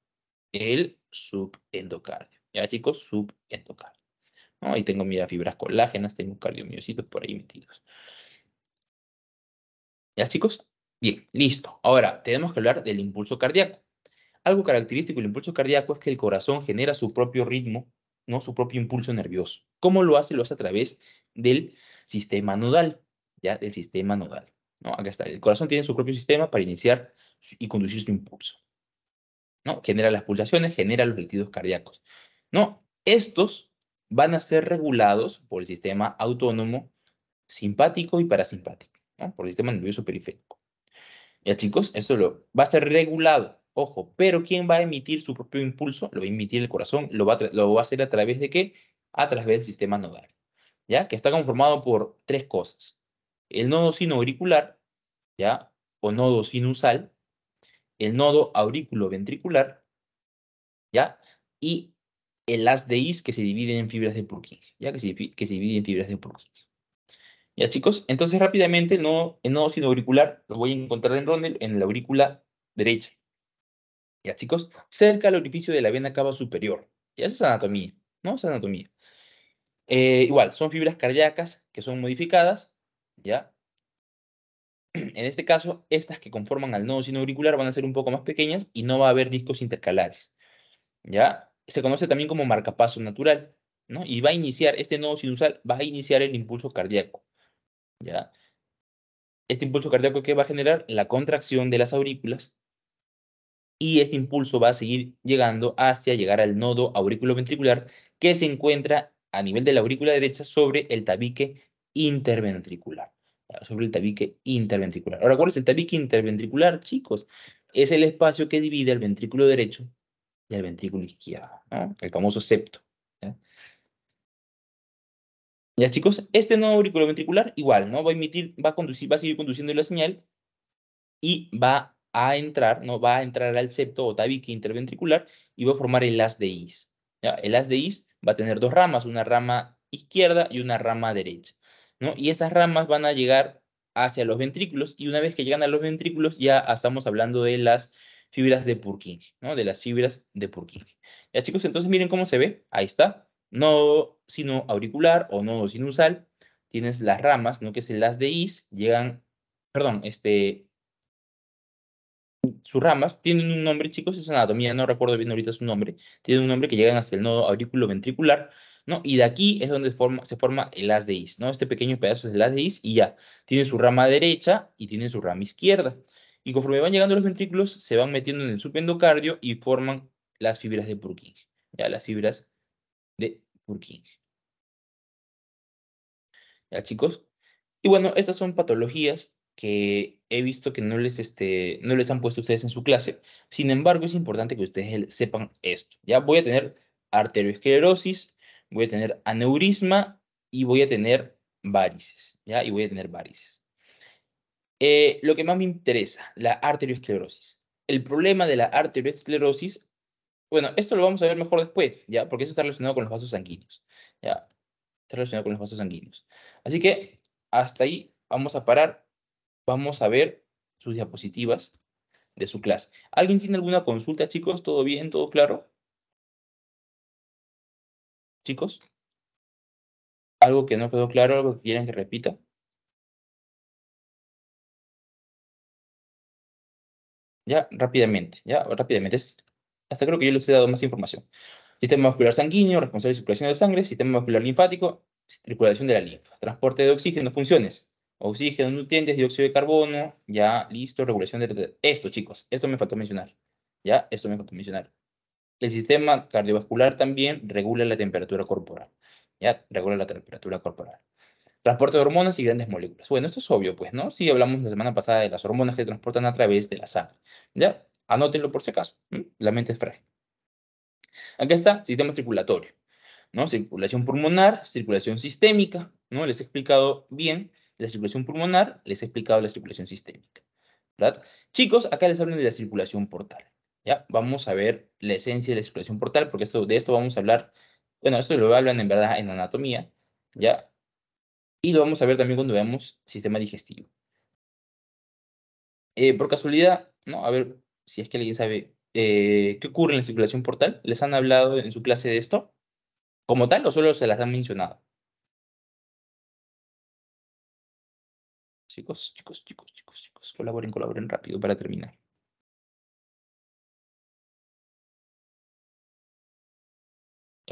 El subendocardio. ¿Ya, chicos? Subendocardio. Ahí tengo, mira, fibras colágenas, tengo cardiomiocitos por ahí metidos. ¿Ya, chicos? Bien, listo. Ahora, tenemos que hablar del impulso cardíaco. Algo característico del impulso cardíaco es que el corazón genera su propio ritmo, ¿no? su propio impulso nervioso. ¿Cómo lo hace? Lo hace a través del sistema nodal, ¿ya? Del sistema nodal. ¿no? Acá está. El corazón tiene su propio sistema para iniciar y conducir su impulso. ¿No? Genera las pulsaciones, genera los latidos cardíacos. ¿no? Estos van a ser regulados por el sistema autónomo simpático y parasimpático, ¿no? por el sistema nervioso periférico. Ya chicos, esto lo, va a ser regulado Ojo, pero ¿quién va a emitir su propio impulso? Lo va a emitir el corazón, lo va a, hacer a través de qué? A través del sistema nodal, ¿ya? Que está conformado por tres cosas. El nodo sinoauricular, ¿ya? O nodo sinusal, el nodo auriculoventricular, ¿ya? Y el haz de Is que se divide en fibras de Purkinje, ¿ya? Que se, que se divide en fibras de Purkinje. ¿Ya, chicos? Entonces, rápidamente, el nodo, el nodo sinoauricular lo voy a encontrar en Rondel en la aurícula derecha. ¿Ya, chicos? Cerca al orificio de la vena cava superior. Y eso es anatomía, ¿no? Es anatomía. Eh, igual, son fibras cardíacas que son modificadas, ¿ya? En este caso, estas que conforman al nodo sinoauricular van a ser un poco más pequeñas y no va a haber discos intercalares, ¿ya? Se conoce también como marcapaso natural, ¿no? Y va a iniciar, este nodo sinusal va a iniciar el impulso cardíaco, ¿ya? Este impulso cardíaco que va a generar la contracción de las aurículas y este impulso va a seguir llegando hacia llegar al nodo auriculoventricular que se encuentra a nivel de la aurícula derecha sobre el tabique interventricular. Sobre el tabique interventricular. Ahora, ¿cuál es el tabique interventricular, chicos? Es el espacio que divide el ventrículo derecho y el ventrículo izquierdo, El famoso septo. ¿ya? chicos, este nodo auriculoventricular igual, ¿no? Va a emitir, va a conducir, va a seguir conduciendo la señal y va a entrar, ¿no? Va a entrar al septo o tabique interventricular y va a formar el haz de Is. El haz de Is va a tener dos ramas, una rama izquierda y una rama derecha, Y esas ramas van a llegar hacia los ventrículos y una vez que llegan a los ventrículos ya estamos hablando de las fibras de Purkinje, ¿no? De las fibras de Purkinje. Ya chicos, entonces miren cómo se ve, ahí está, nodo sino auricular o nodo sinusal, tienes las ramas, ¿no? Que es el haz de Is, llegan, perdón, este, sus ramas tienen un nombre, chicos, es anatomía, no recuerdo bien ahorita su nombre, tienen un nombre que llegan hasta el nodo auriculoventricular, ¿no? Y de aquí es donde se forma el haz de is, ¿no? Este pequeño pedazo es el haz de is y ya, tiene su rama derecha y tiene su rama izquierda. Y conforme van llegando los ventrículos, se van metiendo en el subendocardio y forman las fibras de Purkinje, ya, las fibras de Purkinje. ¿Ya, chicos? Y bueno, estas son patologías que he visto que no les, este, no les han puesto ustedes en su clase. Sin embargo, es importante que ustedes sepan esto. Ya voy a tener arteriosclerosis, voy a tener aneurisma y voy a tener varices. ¿ya? Y voy a tener varices. Eh, lo que más me interesa, la arteriosclerosis. El problema de la arteriosclerosis, bueno, esto lo vamos a ver mejor después, ¿ya? Porque eso está relacionado con los vasos sanguíneos, ¿ya? Está relacionado con los vasos sanguíneos. Así que hasta ahí vamos a parar vamos a ver sus diapositivas de su clase. ¿Alguien tiene alguna consulta, chicos? ¿Todo bien? ¿Todo claro? ¿Chicos? ¿Algo que no quedó claro? ¿Algo que quieran que repita? Ya, rápidamente, ya, rápidamente. hasta creo que yo les he dado más información. Sistema vascular sanguíneo, responsable de circulación de sangre, sistema vascular linfático, circulación de la linfa, transporte de oxígeno, funciones, oxígeno, nutrientes, dióxido de carbono, ya, listo, regulación de... Esto, chicos, esto me faltó mencionar, ya, esto me faltó mencionar. El sistema cardiovascular también regula la temperatura corporal, ya, regula la temperatura corporal. Transporte de hormonas y grandes moléculas. Bueno, esto es obvio, pues, ¿no? Sí, hablamos la semana pasada de las hormonas que transportan a través de la sangre, ya, anótenlo por si acaso, la mente es frágil. Acá está, sistema circulatorio, ¿no? Circulación pulmonar, circulación sistémica, ¿no? Les he explicado bien la circulación pulmonar, les he explicado la circulación sistémica. ¿verdad? Chicos, acá les hablan de la circulación portal. ¿Ya? Vamos a ver la esencia de la circulación portal, porque esto, de esto vamos a hablar, bueno, esto lo hablan en verdad en anatomía, ¿ya? Y lo vamos a ver también cuando veamos sistema digestivo. Eh, por casualidad, ¿no? A ver si es que alguien sabe eh, qué ocurre en la circulación portal. ¿Les han hablado en su clase de esto? ¿Como tal o solo se las han mencionado? Chicos, chicos, chicos, chicos, chicos, colaboren, colaboren rápido para terminar.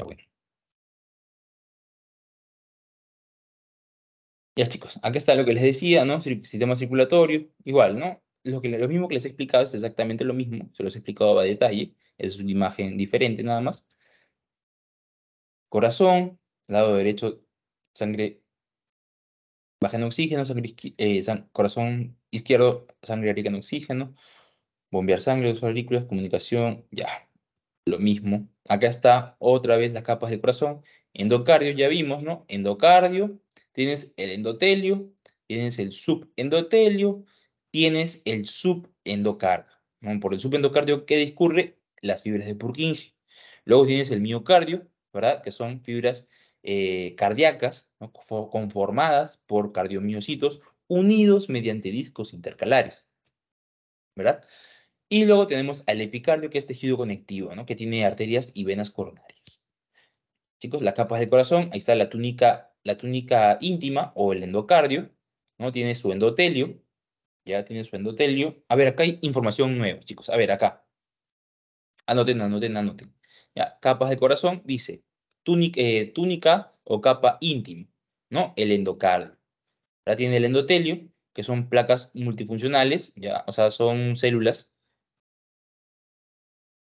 Bueno. Ya chicos, acá está lo que les decía, ¿no? Sistema circulatorio, igual, ¿no? Lo, que, lo mismo que les he explicado es exactamente lo mismo, se los he explicado a detalle, es una imagen diferente nada más. Corazón, lado derecho, sangre baja en oxígeno, sangre, eh, corazón izquierdo, sangre rica en oxígeno, bombear sangre, los aurículas, comunicación, ya, lo mismo. Acá está otra vez las capas del corazón. Endocardio, ya vimos, ¿no? Endocardio, tienes el endotelio, tienes el subendotelio, tienes el subendocardio. ¿no? Por el subendocardio que discurre las fibras de Purkinje. Luego tienes el miocardio, ¿verdad? Que son fibras eh, cardíacas conformadas por cardiomiocitos unidos mediante discos intercalares, ¿verdad? Y luego tenemos al epicardio, que es tejido conectivo, ¿no? Que tiene arterias y venas coronarias. Chicos, las capas de corazón, ahí está la túnica, la túnica íntima o el endocardio, ¿no? Tiene su endotelio, ya tiene su endotelio. A ver, acá hay información nueva, chicos. A ver, acá. Anoten, anoten, anoten. Ya, capas de corazón, dice, eh, túnica, o capa íntima, ¿no? El endocardio. Ahora tiene el endotelio, que son placas multifuncionales, ya, o sea, son células,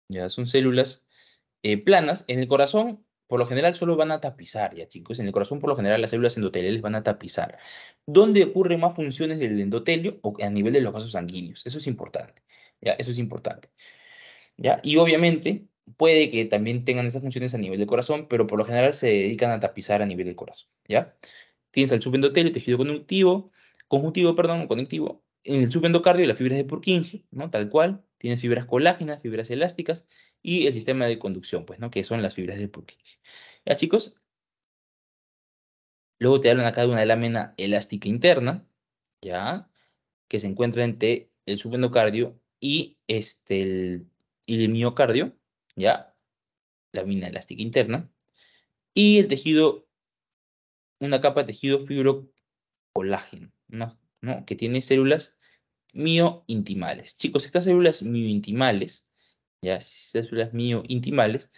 ya, son células eh, planas. En el corazón, por lo general, solo van a tapizar, ya chicos. En el corazón, por lo general, las células endoteliales van a tapizar. ¿Dónde ocurren más funciones del endotelio? A nivel de los vasos sanguíneos. Eso es importante, ya, eso es importante. ¿Ya? Y obviamente, puede que también tengan esas funciones a nivel del corazón, pero por lo general se dedican a tapizar a nivel del corazón, ¿ya? Tienes el subendotelio, tejido conjuntivo, conjuntivo, perdón, conectivo, en el subendocardio las fibras de Purkinje, ¿no? Tal cual, tienes fibras colágenas, fibras elásticas y el sistema de conducción, pues, ¿no? Que son las fibras de Purkinje. ¿Ya, chicos? Luego te hablan acá de una lámina elástica interna, ¿ya? Que se encuentra entre el subendocardio y este, el, miocardio, ¿ya? La mina elástica interna. Y el tejido, una capa de tejido fibrocolágeno, ¿no? ¿no? Que tiene células miointimales. Chicos, estas células miointimales, ya, células miointimales,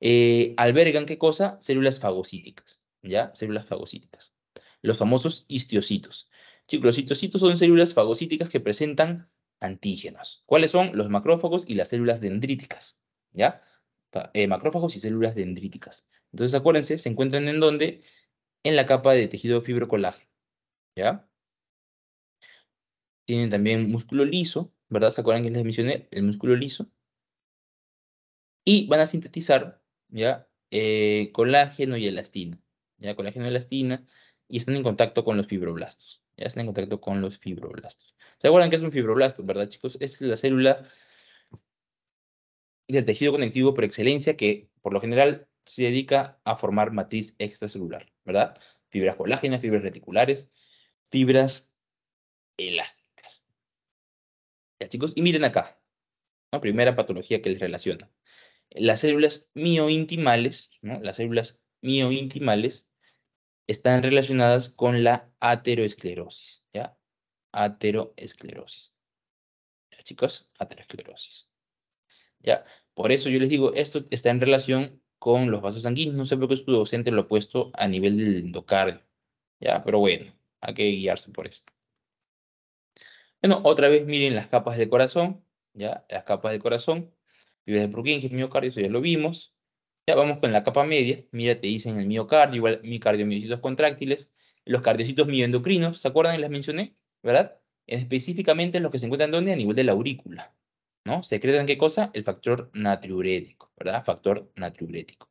eh, albergan, ¿qué cosa? Células fagocíticas, ¿ya? Células fagocíticas. Los famosos histiocitos. Chicos, los histiocitos son células fagocíticas que presentan antígenos. ¿Cuáles son? Los macrófagos y las células dendríticas, ¿ya? Eh, macrófagos y células dendríticas. Entonces, acuérdense, se encuentran en dónde? En la capa de tejido fibrocolágeno, ¿ya? Tienen también músculo liso, ¿verdad? ¿Se acuerdan que les mencioné? El músculo liso. Y van a sintetizar, ¿ya? Eh, colágeno y elastina, ¿ya? Colágeno y elastina, y están en contacto con los fibroblastos, ¿ya? Están en contacto con los fibroblastos. ¿Se acuerdan que es un fibroblasto, verdad, chicos? Es la célula del tejido conectivo por excelencia que, por lo general, se dedica a formar matriz extracelular, ¿verdad? Fibras colágenas, fibras reticulares, fibras elásticas. Ya, chicos, y miren acá, ¿no? Primera patología que les relaciona. Las células miointimales, ¿no? Las células miointimales están relacionadas con la ateroesclerosis, ¿ya? Ateroesclerosis. ¿Ya, chicos? Ateroesclerosis. ¿Ya? Por eso yo les digo, esto está en relación con los vasos sanguíneos. No sé por qué su docente lo ha puesto a nivel del endocardio. ¿Ya? Pero bueno, hay que guiarse por esto. Bueno, otra vez miren las capas del corazón. ¿Ya? Las capas del corazón. Fibras de Purkinje, miocardio, eso ya lo vimos. Ya vamos con la capa media. Mira, te dicen el miocardio, igual miocardio, contráctiles. Los cardiocitos mioendocrinos, ¿se acuerdan? Les mencioné, ¿verdad? Específicamente los que se encuentran donde? A nivel de la aurícula. ¿no? Secretan qué cosa? El factor natriurético, ¿verdad? Factor natriurético.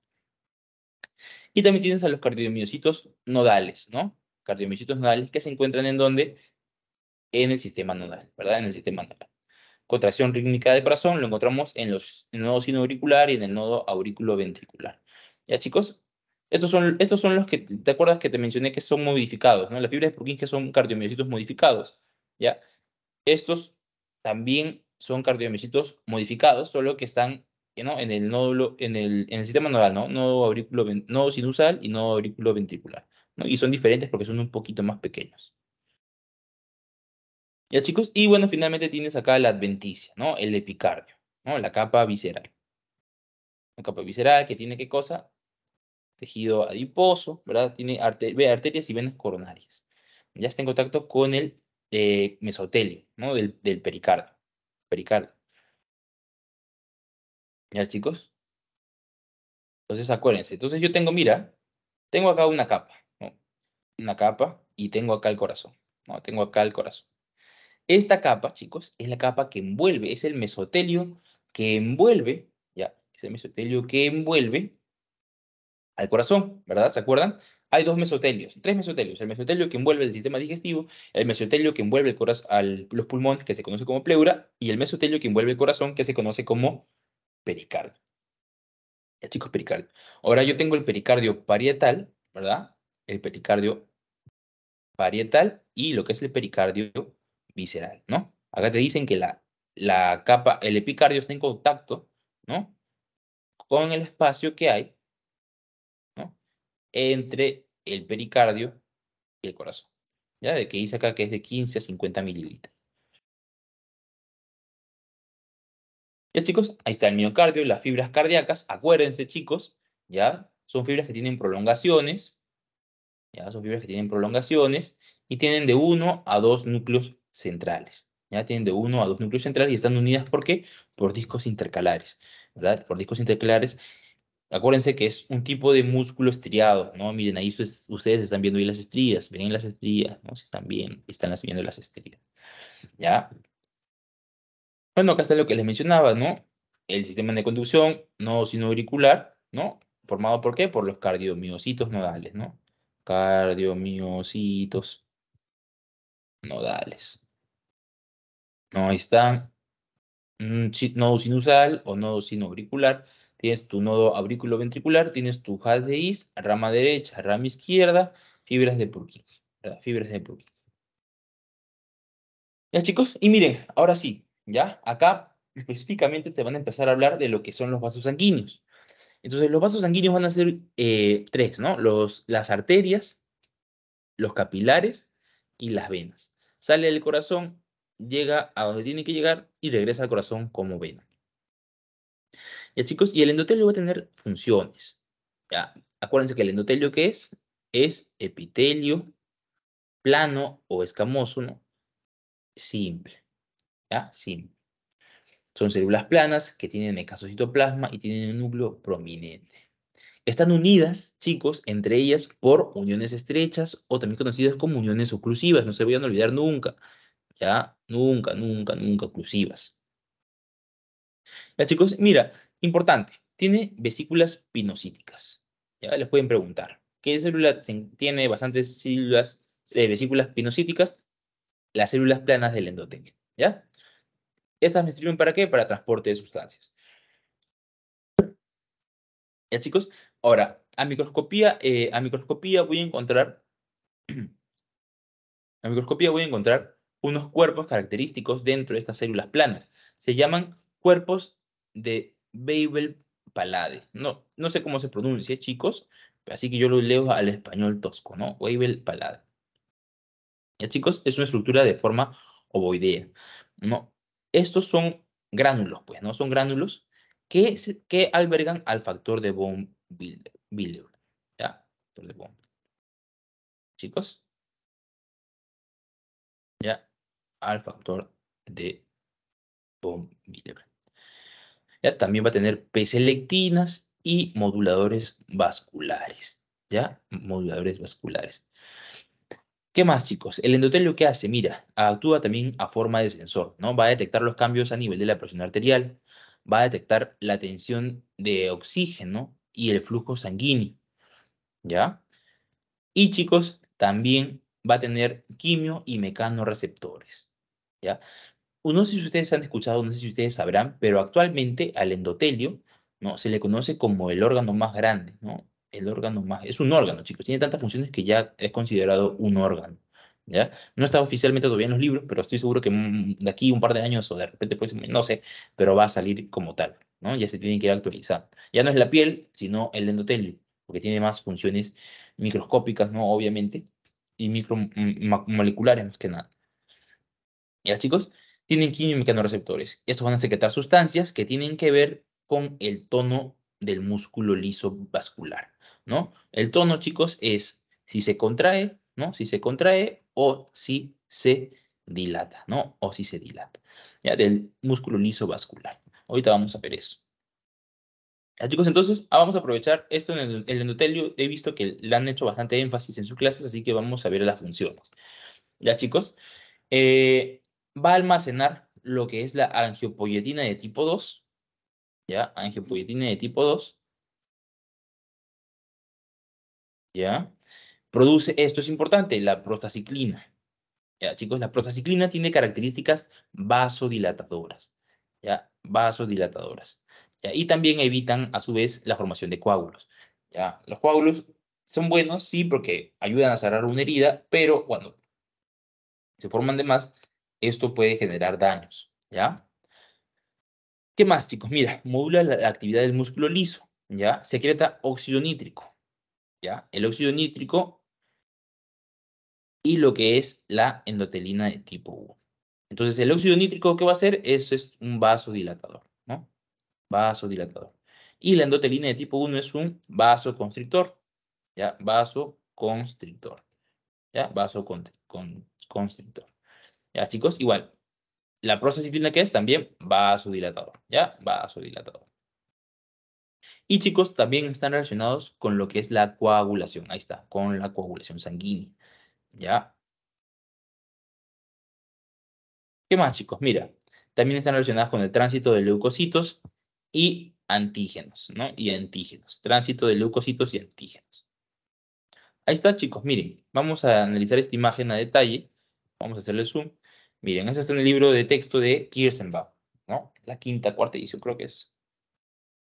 Y también tienes a los cardiomiocitos nodales, ¿no? Cardiomiocitos nodales que se encuentran en dónde? En el sistema nodal, ¿verdad? En el sistema nodal. Contracción rítmica del corazón lo encontramos en, los, en el nodo sinoauricular y en el nodo aurículo-ventricular. ¿Ya, chicos? Estos son, estos son los que, ¿te acuerdas que te mencioné que son modificados, ¿no? Las fibras de Purkinje son cardiomiocitos modificados, ¿ya? Estos también son cardiomiocitos modificados, solo que están ¿no? en, el nódulo, en, el, en el sistema nodal, ¿no? Nodo, auriculo, nodo sinusal y nodo aurículo ventricular. ¿no? Y son diferentes porque son un poquito más pequeños. Ya chicos, y bueno, finalmente tienes acá la adventicia, ¿no? El epicardio, ¿no? La capa visceral. La capa visceral que tiene qué cosa? Tejido adiposo, ¿verdad? Tiene arterias y venas coronarias. Ya está en contacto con el eh, mesotelio, ¿no? Del, pericardio pericardio. ¿Ya, chicos? Entonces, acuérdense. Entonces, yo tengo, mira, tengo acá una capa, ¿no? Una capa y tengo acá el corazón, ¿no? Tengo acá el corazón. Esta capa, chicos, es la capa que envuelve, es el mesotelio que envuelve, ya, es el mesotelio que envuelve al corazón, ¿verdad? ¿Se acuerdan? hay dos mesotelios, tres mesotelios. El mesotelio que envuelve el sistema digestivo, el mesotelio que envuelve el al, los pulmones, que se conoce como pleura, y el mesotelio que envuelve el corazón, que se conoce como pericardio. Ya, chicos, pericardio. Ahora yo tengo el pericardio parietal, ¿verdad? El pericardio parietal y lo que es el pericardio visceral, ¿no? Acá te dicen que la, la capa, el epicardio está en contacto, ¿no? Con el espacio que hay entre el pericardio y el corazón. ¿Ya? De que dice acá que es de 15 a 50 mililitros. Ya chicos, ahí está el miocardio, las fibras cardíacas. Acuérdense chicos, ya, son fibras que tienen prolongaciones. Ya, son fibras que tienen prolongaciones y tienen de 1 a 2 núcleos centrales. Ya tienen de 1 a 2 núcleos centrales y están unidas ¿por qué? Por discos intercalares, ¿verdad? Por discos intercalares Acuérdense que es un tipo de músculo estriado, ¿no? Miren, ahí ustedes, están viendo ahí las estrías, miren las estrías, ¿no? Si están bien, están viendo las estrías, ¿ya? Bueno, acá está lo que les mencionaba, ¿no? El sistema de conducción no sino auricular, ¿no? Formado por qué? Por los cardiomiocitos nodales, ¿no? Cardiomiocitos nodales. No, ahí está. Un nodo sinusal o nodo sinoauricular Tienes tu nodo aurículo-ventricular, tienes tu is, rama derecha, rama izquierda, fibras de Purkinje, Fibras de Purkinje. Ya chicos, y miren, ahora sí, ya, acá específicamente te van a empezar a hablar de lo que son los vasos sanguíneos. Entonces, los vasos sanguíneos van a ser eh, tres, ¿no? Los, las arterias, los capilares y las venas. Sale del corazón, llega a donde tiene que llegar y regresa al corazón como vena. Ya, chicos, y el endotelio va a tener funciones. Ya, acuérdense que el endotelio, ¿qué es? Es epitelio plano o escamoso. Simple. ¿Ya? Simple. Son células planas que tienen mecasocitoplasma y tienen un núcleo prominente. Están unidas, chicos, entre ellas por uniones estrechas o también conocidas como uniones oclusivas. No se vayan a olvidar nunca. Ya, nunca, nunca, nunca oclusivas. Ya, chicos, mira, importante. Tiene vesículas pinocíticas. Ya les pueden preguntar. ¿Qué célula tiene bastantes células, eh, vesículas pinocíticas? Las células planas del endotelio. ¿Ya? ¿Estas me sirven para qué? Para transporte de sustancias. ¿Ya, chicos? Ahora, a microscopía, eh, a microscopía voy a encontrar... a microscopía voy a encontrar unos cuerpos característicos dentro de estas células planas. Se llaman cuerpos de Weibel-Palade. No, no sé cómo se pronuncia, chicos, así que yo lo leo al español tosco, ¿no? Weibel-Palade. ¿Ya, chicos? Es una estructura de forma ovoidea. ¿no? Estos son gránulos, pues, ¿no? Son gránulos que, que albergan al factor de von Willebrand. ¿Ya? Factor de von. Chicos. ¿Ya? Al factor de von Willebrand. ¿Ya? También va a tener P-selectinas y moduladores vasculares. ¿Ya? Moduladores vasculares. ¿Qué más, chicos? El endotelio, ¿qué hace? Mira, actúa también a forma de sensor, ¿no? Va a detectar los cambios a nivel de la presión arterial, va a detectar la tensión de oxígeno y el flujo sanguíneo, ¿ya? Y, chicos, también va a tener quimio y mecanorreceptores, ¿ya? No sé si ustedes han escuchado, no sé si ustedes sabrán, pero actualmente al endotelio, ¿no? Se le conoce como el órgano más grande, ¿no? el órgano más... Es un órgano, chicos. Tiene tantas funciones que ya es considerado un órgano. ¿Ya? No está oficialmente todavía en los libros, pero estoy seguro que mm, de aquí un par de años o de repente, pues, no sé, pero va a salir como tal, ¿no? Ya se tiene que ir actualizando. Ya no es la piel, sino el endotelio, porque tiene más funciones microscópicas, ¿no? Obviamente, y micromoleculares más que nada. ¿Ya, chicos? Tienen químicos Estos van a secretar sustancias que tienen que ver con el tono del músculo liso vascular. ¿no? El tono, chicos, es si se contrae, ¿no? Si se contrae o si se dilata, ¿no? O si se dilata, ¿ya? Del músculo liso vascular. Ahorita vamos a ver eso. Ya, chicos, entonces ah, vamos a aprovechar esto en el, endotelio. He visto que le han hecho bastante énfasis en sus clases, así que vamos a ver las funciones. Ya, chicos, eh, va a almacenar lo que es la angiopoietina de tipo 2, ¿ya? Angiopoietina de tipo 2, ¿ya? Produce, esto es importante, la prostaciclina. ¿Ya, chicos? La prostaciclina tiene características vasodilatadoras, ¿ya? Vasodilatadoras. ¿ya? Y también evitan, a su vez, la formación de coágulos, ¿ya? Los coágulos son buenos, sí, porque ayudan a cerrar una herida, pero cuando se forman de más, esto puede generar daños, ¿ya? ¿Qué más, chicos? Mira, modula la actividad del músculo liso, ¿ya? Secreta óxido nítrico, el óxido nítrico y lo que es la endotelina de tipo 1. Entonces, el óxido nítrico, ¿qué va a hacer? Eso es un vasodilatador, ¿no? Vasodilatador. Y la endotelina de tipo 1 es un vasoconstrictor, ¿ya? Vasoconstrictor, ¿ya? Vasoconstrictor. ¿Ya, chicos? Igual, la prostaciclina que es también vasodilatador, ¿ya? Vasodilatador. Y chicos, también están relacionados con lo que es la coagulación. Ahí está, con la coagulación sanguínea. ¿Ya? ¿Qué más, chicos? Mira, también están relacionadas con el tránsito de leucocitos y antígenos, ¿no? Y antígenos. Tránsito de leucocitos y antígenos. Ahí está, chicos. Miren, vamos a analizar esta imagen a detalle. Vamos a hacerle zoom. Miren, está en el libro de texto de Kirsenbaum, ¿no? La quinta, cuarta edición, creo que es.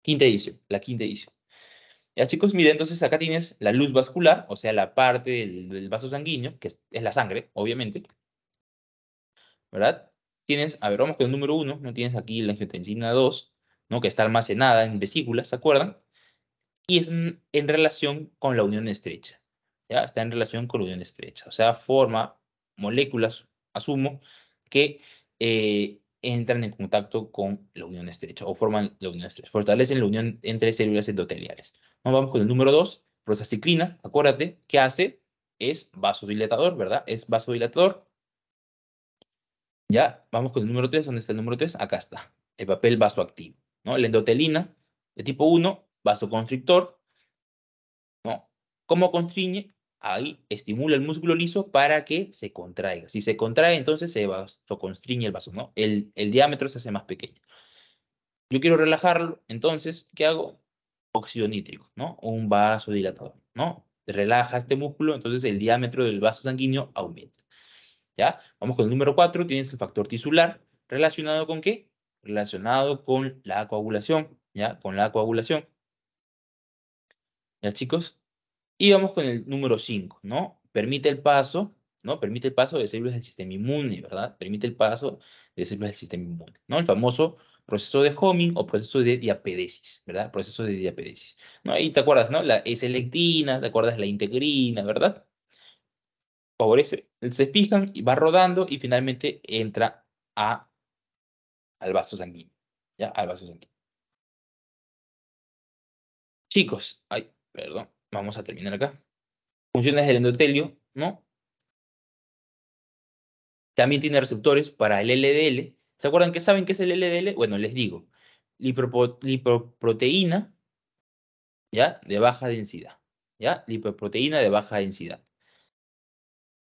Quinta edición, la quinta edición. Ya chicos, miren, entonces acá tienes la luz vascular, o sea, la parte del, vaso sanguíneo, que es, la sangre, obviamente. ¿Verdad? Tienes, a ver, vamos con el número uno, ¿no? Tienes aquí la angiotensina 2, ¿no? Que está almacenada en vesículas, ¿se acuerdan? Y es en, relación con la unión estrecha, ¿ya? Está en relación con la unión estrecha, o sea, forma moléculas, asumo, que eh, entran en contacto con la unión estrecha o forman la unión estrecha, fortalecen la unión entre células endoteliales. vamos con el número 2, prostaciclina, acuérdate, ¿qué hace? Es vasodilatador, ¿verdad? Es vasodilatador. Ya, vamos con el número 3, ¿dónde está el número 3? Acá está, el papel vasoactivo, ¿no? La endotelina de tipo 1, vasoconstrictor, ¿no? ¿Cómo constriñe? Ahí estimula el músculo liso para que se contraiga. Si se contrae, entonces se constriñe el vaso, ¿no? El, el diámetro se hace más pequeño. Yo quiero relajarlo, entonces, ¿qué hago? Óxido nítrico, ¿no? Un vasodilatador, ¿no? Relaja este músculo, entonces el diámetro del vaso sanguíneo aumenta. ¿Ya? Vamos con el número 4, tienes el factor tisular, ¿relacionado con qué? Relacionado con la coagulación, ¿ya? Con la coagulación. ¿Ya, chicos? Y vamos con el número 5, ¿no? Permite el paso, ¿no? Permite el paso de células del sistema inmune, ¿verdad? Permite el paso de células del sistema inmune, ¿no? El famoso proceso de homing o proceso de diapedesis, ¿verdad? Proceso de diapedesis. ¿no? Ahí te acuerdas, ¿no? La S-lectina, te acuerdas la integrina, ¿verdad? Favorece, se fijan y va rodando y finalmente entra a, al vaso sanguíneo, ¿ya? Al vaso sanguíneo. Chicos, ay, perdón. Vamos a terminar acá. Funciones del endotelio, ¿no? También tiene receptores para el LDL. ¿Se acuerdan que saben qué es el LDL? Bueno, les digo. lipoproteína, ¿ya? De baja densidad. ¿Ya? Lipoproteína de baja densidad.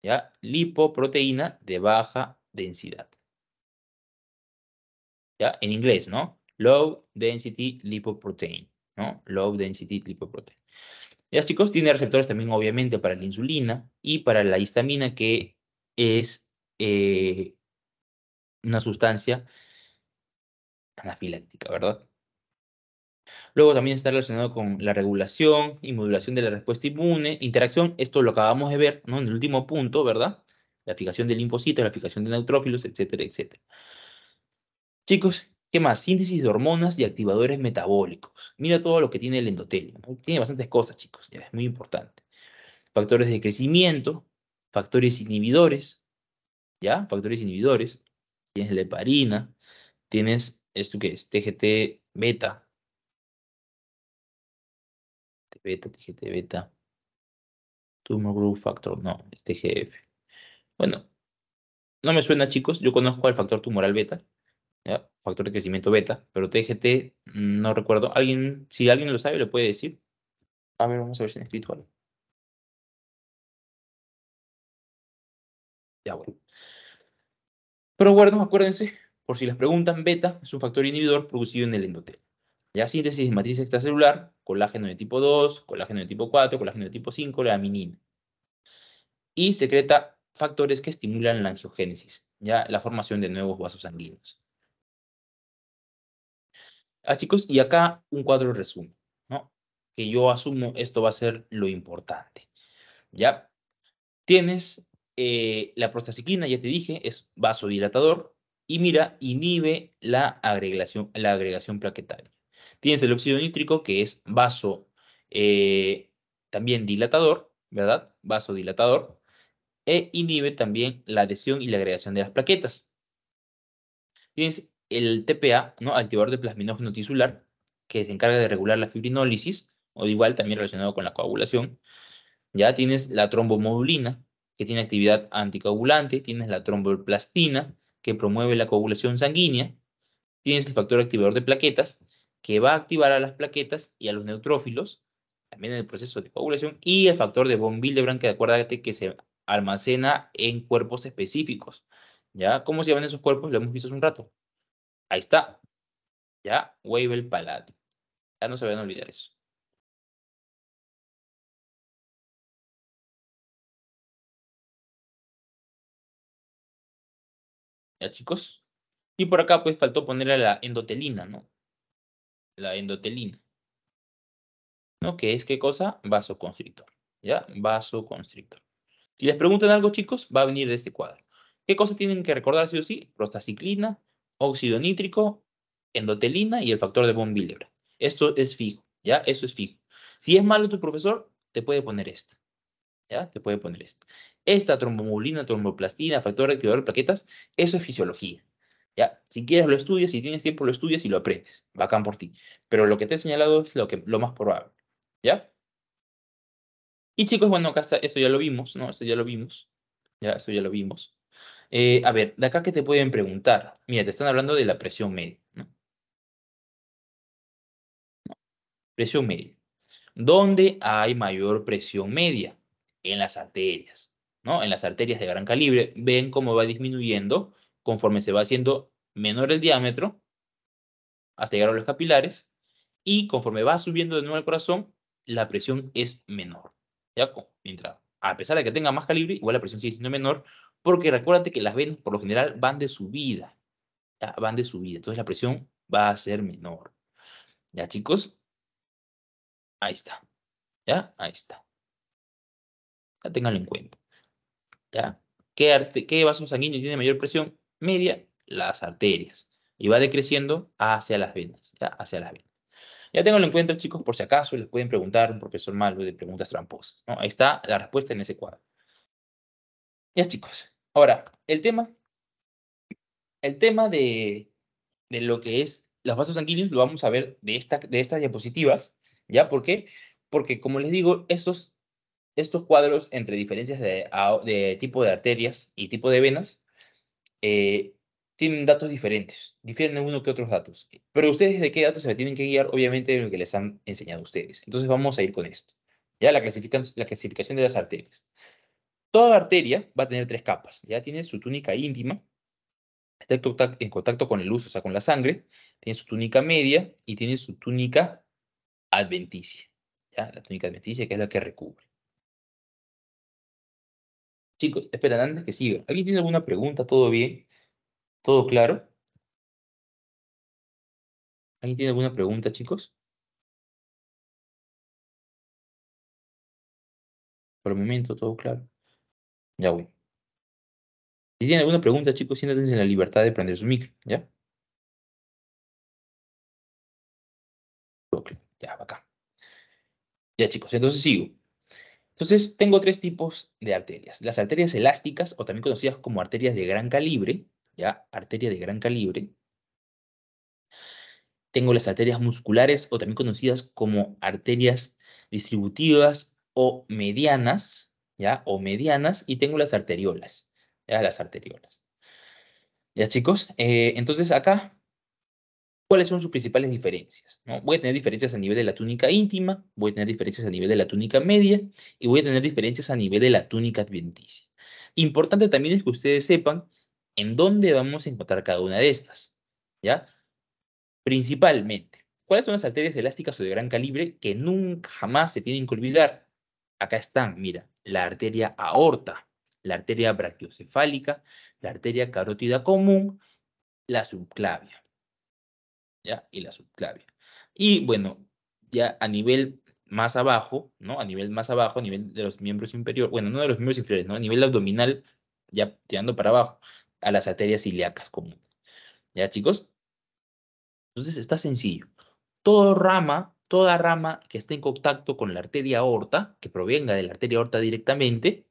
¿Ya? Lipoproteína de baja densidad. ¿Ya? En inglés, ¿no? Low density lipoprotein, ¿no? Low density lipoprotein. Ya chicos, tiene receptores también obviamente para la insulina y para la histamina que es eh, una sustancia anafiláctica, ¿verdad? Luego también está relacionado con la regulación y modulación de la respuesta inmune, interacción, esto lo acabamos de ver, ¿no? En el último punto, ¿verdad? La fijación de linfocitos, la fijación de neutrófilos, etcétera, etcétera. Chicos, ¿Qué más? Síntesis de hormonas y activadores metabólicos. Mira todo lo que tiene el endotelio. Tiene bastantes cosas, chicos. Es muy importante. Factores de crecimiento, factores inhibidores, ¿ya? Factores inhibidores. Tienes la heparina, tienes esto que es TGT beta. Beta, TGT beta. Tumor Growth Factor, no, es TGF. Bueno, no me suena, chicos. Yo conozco al factor tumoral beta, factor de crecimiento beta, pero TGT no recuerdo. ¿Alguien, si alguien lo sabe, lo puede decir? A ver, vamos a ver si en escrito algo. Ya, bueno. Pero bueno, acuérdense, por si les preguntan, beta es un factor inhibidor producido en el endotelio. Ya síntesis de matriz extracelular, colágeno de tipo 2, colágeno de tipo 4, colágeno de tipo 5, la aminina. Y secreta factores que estimulan la angiogénesis, ya la formación de nuevos vasos sanguíneos. Ah, chicos, y acá un cuadro resumen, ¿no? Que yo asumo esto va a ser lo importante. ¿Ya? Tienes eh, la prostaciclina, ya te dije, es vasodilatador y mira, inhibe la agregación, la agregación plaquetaria. Tienes el óxido nítrico que es vaso eh, también dilatador, ¿verdad? Vasodilatador e inhibe también la adhesión y la agregación de las plaquetas. Tienes el TPA, ¿no? activador de plasminógeno tisular, que se encarga de regular la fibrinólisis, o igual también relacionado con la coagulación. Ya tienes la trombomodulina, que tiene actividad anticoagulante, tienes la tromboplastina, que promueve la coagulación sanguínea, tienes el factor activador de plaquetas, que va a activar a las plaquetas y a los neutrófilos, también en el proceso de coagulación, y el factor de von Willebrand, que acuérdate que se almacena en cuerpos específicos. ¿Ya? ¿Cómo se llaman esos cuerpos? Lo hemos visto hace un rato. Ahí está. Ya, Weibel Palladium. Ya no se van a olvidar eso. Ya, chicos. Y por acá, pues, faltó ponerle la endotelina, ¿no? La endotelina. ¿No? ¿Qué es qué cosa? Vasoconstrictor. ¿Ya? Vasoconstrictor. Si les preguntan algo, chicos, va a venir de este cuadro. ¿Qué cosa tienen que recordar sí o sí? Prostaciclina, óxido nítrico, endotelina y el factor de von. Esto es fijo, ¿ya? Eso es fijo. Si es malo tu profesor, te puede poner esta, ¿ya? Te puede poner esta. Esta trombomulina, tromboplastina, factor activador de plaquetas, eso es fisiología. ¿Ya? Si quieres lo estudias, si tienes tiempo lo estudias y lo aprendes. Bacán por ti. Pero lo que te he señalado es lo, que, lo más probable. ¿Ya? Y chicos, bueno, acá está, esto ya lo vimos, ¿no? Esto ya lo vimos. Ya, esto ya lo vimos. Eh, a ver, de acá que te pueden preguntar. Mira, te están hablando de la presión media. Presión media. ¿Dónde hay mayor presión media? En las arterias, ¿no? En las arterias de gran calibre, ven cómo va disminuyendo conforme se va haciendo menor el diámetro hasta llegar a los capilares y conforme va subiendo de nuevo el corazón, la presión es menor. ¿Ya? Mientras, a pesar de que tenga más calibre, igual la presión sigue siendo menor, porque recuérdate que las venas por lo general van de subida. Van de subida, entonces la presión va a ser menor. ¿Ya, chicos? Ahí está. ¿Ya? Ahí está. Ya ténganlo en cuenta. ¿Ya? ¿Qué, arte, ¿Qué vaso sanguíneo tiene mayor presión? Media, las arterias. Y va decreciendo hacia las venas. ¿ya? Hacia las venas. Ya ténganlo en cuenta, chicos, por si acaso les pueden preguntar un profesor malo de preguntas tramposas. Ahí está la respuesta en ese cuadro. Ya, chicos. Ahora, el tema, el tema de, de lo que es los vasos sanguíneos lo vamos a ver de, esta, de estas diapositivas ¿Ya? ¿Por qué? Porque, como les digo, estos, estos cuadros entre diferencias de, tipo de arterias y tipo de venas eh, tienen datos diferentes, difieren uno que otros datos. Pero ustedes de qué datos se tienen que guiar, obviamente, de lo que les han enseñado ustedes. Entonces vamos a ir con esto. Ya la, la clasificación de las arterias. Toda arteria va a tener tres capas. Ya tiene su túnica íntima, está en contacto con el uso, o sea, con la sangre, tiene su túnica media y tiene su túnica adventicia. ¿ya? La túnica adventicia, que es la que recubre. Chicos, esperan antes que siga. ¿Alguien tiene alguna pregunta? ¿Todo bien? ¿Todo claro? ¿Alguien tiene alguna pregunta, chicos? Por el momento, todo claro. Ya voy. Si tienen alguna pregunta, chicos, siéntense en la libertad de prender su micro, ¿ya? Ya, acá. Ya, chicos, entonces sigo. Entonces, tengo tres tipos de arterias. Las arterias elásticas, o también conocidas como arterias de gran calibre, ¿ya? Arteria de gran calibre. Tengo las arterias musculares, o también conocidas como arterias distributivas o medianas, O medianas, y tengo las arteriolas, ¿ya? Las arteriolas. ¿Ya, chicos? Eh, entonces, acá ¿Cuáles son sus principales diferencias? Voy a tener diferencias a nivel de la túnica íntima, voy a tener diferencias a nivel de la túnica media y voy a tener diferencias a nivel de la túnica adventicia. Importante también es que ustedes sepan en dónde vamos a encontrar cada una de estas. ¿Ya? Principalmente, ¿cuáles son las arterias elásticas o de gran calibre que nunca jamás se tienen que olvidar? Acá están, mira, la arteria aorta, la arteria brachiocefálica, la arteria carótida común, la subclavia. ¿ya? Y la subclavia. Y bueno, ya a nivel más abajo, ¿no? A nivel más abajo, a nivel de los miembros inferiores, bueno, no de los miembros inferiores, ¿no? A nivel abdominal, ya tirando para abajo, a las arterias ilíacas comunes. ¿Ya, chicos? Entonces está sencillo. Toda rama, toda rama que esté en contacto con la arteria aorta, que provenga de la arteria aorta directamente,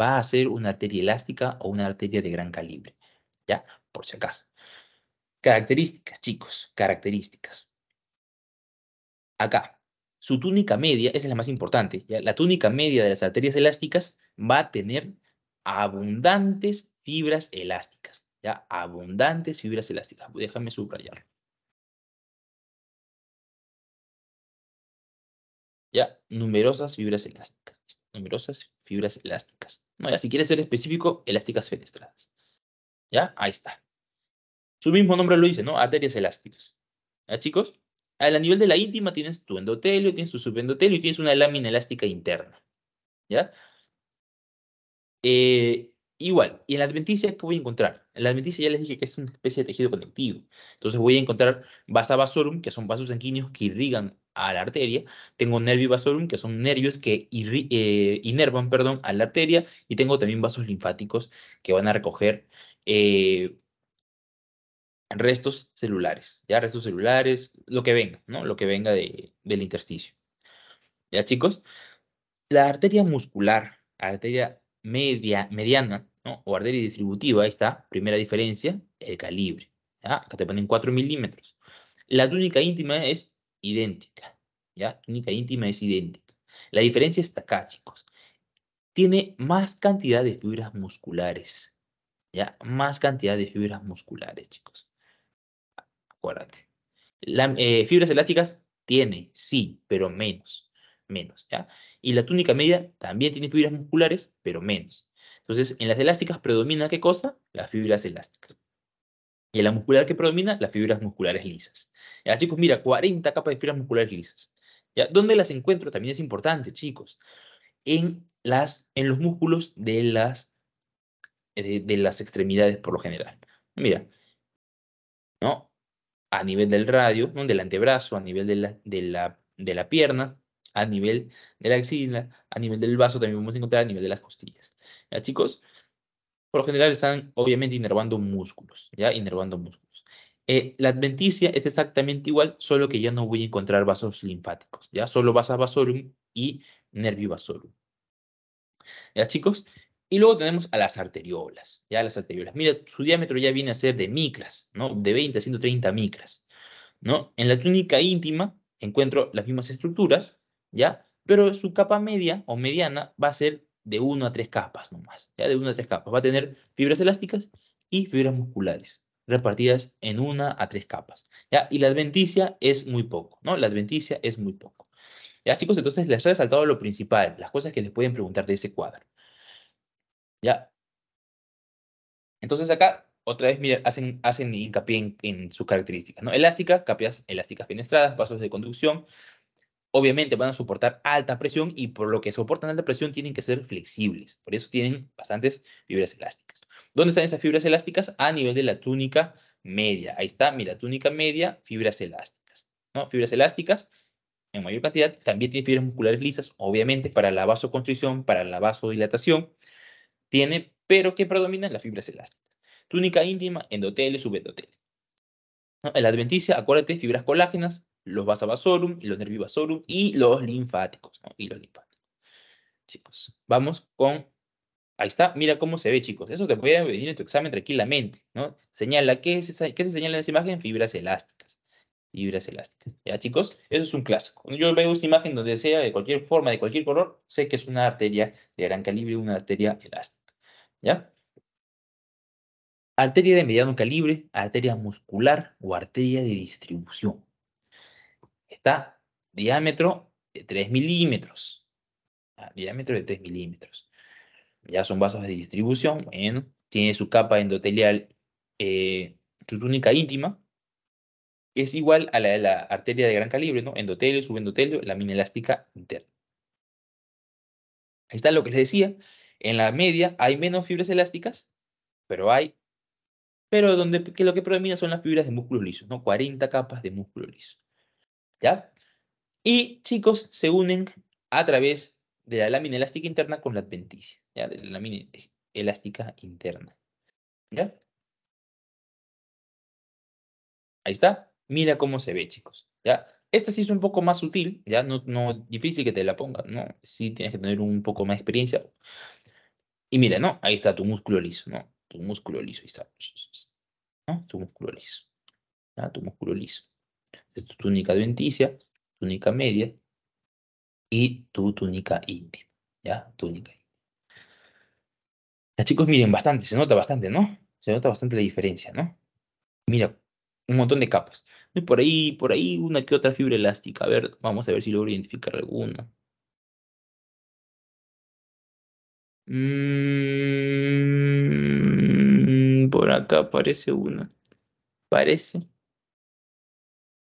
va a ser una arteria elástica o una arteria de gran calibre. ¿Ya? Por si acaso. Características, chicos, características. Acá, su túnica media, esa es la más importante, la túnica media de las arterias elásticas va a tener abundantes fibras elásticas, ¿ya? Abundantes fibras elásticas. Déjame subrayarlo. ¿Ya? Numerosas fibras elásticas. Numerosas fibras elásticas. No, ya, si quieres ser específico, elásticas fenestradas. ¿Ya? Ahí está. Su mismo nombre lo dice, ¿no? Arterias elásticas. ¿Ya, chicos? A nivel de la íntima tienes tu endotelio, tienes tu subendotelio y tienes una lámina elástica interna. ¿Ya? Eh, igual, y en la adventicia, ¿qué voy a encontrar? En la adventicia ya les dije que es una especie de tejido conectivo. Entonces voy a encontrar vasa vasorum, que son vasos sanguíneos que irrigan a la arteria. Tengo nervio vasorum, que son nervios que eh, inervan perdón, a la arteria. Y tengo también vasos linfáticos que van a recoger eh, restos celulares, ya restos celulares, lo que venga, ¿no? Lo que venga de, del intersticio. ¿Ya, chicos? La arteria muscular, arteria media, mediana. O arteria distributiva, ahí está, primera diferencia, el calibre. Acá te ponen 4 milímetros. La túnica íntima es idéntica, ¿ya? Túnica íntima es idéntica. La diferencia está acá, chicos. Tiene más cantidad de fibras musculares, ¿ya? Más cantidad de fibras musculares, chicos. Acuérdate. La, eh, fibras elásticas tiene, sí, pero menos, menos, ¿ya? Y la túnica media también tiene fibras musculares, pero menos. Entonces, en las elásticas predomina ¿qué cosa? Las fibras elásticas. Y en la muscular que predomina, las fibras musculares lisas. Ya, chicos, mira, 40 capas de fibras musculares lisas. ¿Ya? ¿Dónde las encuentro? También es importante, chicos. En, las, en los músculos de las, de, de las extremidades por lo general. Mira, ¿no? A nivel del radio, del antebrazo, a nivel de la, de la, de la pierna, a nivel de la axila, a nivel del vaso también vamos a encontrar a nivel de las costillas. ¿Ya, chicos? Por lo general están obviamente inervando músculos, ¿ya? Inervando músculos. Eh, la adventicia es exactamente igual, solo que ya no voy a encontrar vasos linfáticos, ¿ya? Solo vasa vasorum y nervio vasorum. ¿Ya, chicos? Y luego tenemos a las arteriolas, ¿ya? Las arteriolas. Mira, su diámetro ya viene a ser de micras, ¿no? De 20 a 130 micras, ¿no? En la túnica íntima encuentro las mismas estructuras, ¿ya? Pero su capa media o mediana va a ser de 1 a 3 capas nomás, ¿ya? De 1 a 3 capas. Va a tener fibras elásticas y fibras musculares repartidas en 1 a 3 capas, ¿ya? Y la adventicia es muy poco, ¿no? La adventicia es muy poco. Ya, chicos, entonces les he resaltado lo principal, las cosas que les pueden preguntar de ese cuadro. ¿Ya? Entonces acá, otra vez, miren, hacen, hacen hincapié en, en sus características, ¿no? Elástica, capas elásticas fenestradas, vasos de conducción, obviamente van a soportar alta presión y por lo que soportan alta presión tienen que ser flexibles. Por eso tienen bastantes fibras elásticas. ¿Dónde están esas fibras elásticas? A nivel de la túnica media. Ahí está, mira, túnica media, fibras elásticas. ¿no? Fibras elásticas en mayor cantidad. También tiene fibras musculares lisas, obviamente, para la vasoconstricción, para la vasodilatación. Tiene, pero ¿qué predominan? Las fibras elásticas. Túnica íntima, endotelio, subendotelio. ¿No? En la adventicia, acuérdate, fibras colágenas, los vasavasorum y los nervivasorum y los linfáticos, ¿no? Y los linfáticos. Chicos, vamos con... Ahí está, mira cómo se ve, chicos. Eso te puede venir en tu examen tranquilamente, ¿no? Señala, ¿qué se, qué se señala en esa imagen? Fibras elásticas. Fibras elásticas. ¿Ya, chicos? Eso es un clásico. Yo veo esta imagen donde sea, de cualquier forma, de cualquier color, sé que es una arteria de gran calibre, una arteria elástica. ¿Ya? Arteria de mediano calibre, arteria muscular o arteria de distribución está diámetro de 3 milímetros. Ah, diámetro de 3 milímetros. Ya son vasos de distribución. Bueno, tiene su capa endotelial, eh, su túnica íntima, es igual a la de la arteria de gran calibre, ¿no? Endotelio, subendotelio, lámina elástica interna. Ahí está lo que les decía. En la media hay menos fibras elásticas, pero hay, pero donde que lo que predomina son las fibras de músculos lisos, ¿no? 40 capas de músculo liso. ¿Ya? Y chicos, se unen a través de la lámina elástica interna con la adventicia, ¿ya? De la lámina elástica interna. ¿Ya? Ahí está. Mira cómo se ve, chicos. ¿Ya? Esta sí es un poco más sutil, ¿ya? No, no difícil que te la pongan, ¿no? Sí tienes que tener un poco más de experiencia. Y mira, ¿no? Ahí está tu músculo liso, ¿no? Tu músculo liso, ahí está. Tu músculo liso. Tu músculo liso. Tu túnica adventicia, túnica media y tu túnica íntima. ¿Ya? Túnica íntima. Ya, chicos, miren, bastante, se nota bastante, ¿no? Se nota bastante la diferencia, ¿no? Mira, un montón de capas. Y por ahí, por ahí una que otra fibra elástica. A ver, vamos a ver si logro identificar alguna. Mm, por acá aparece una. Parece.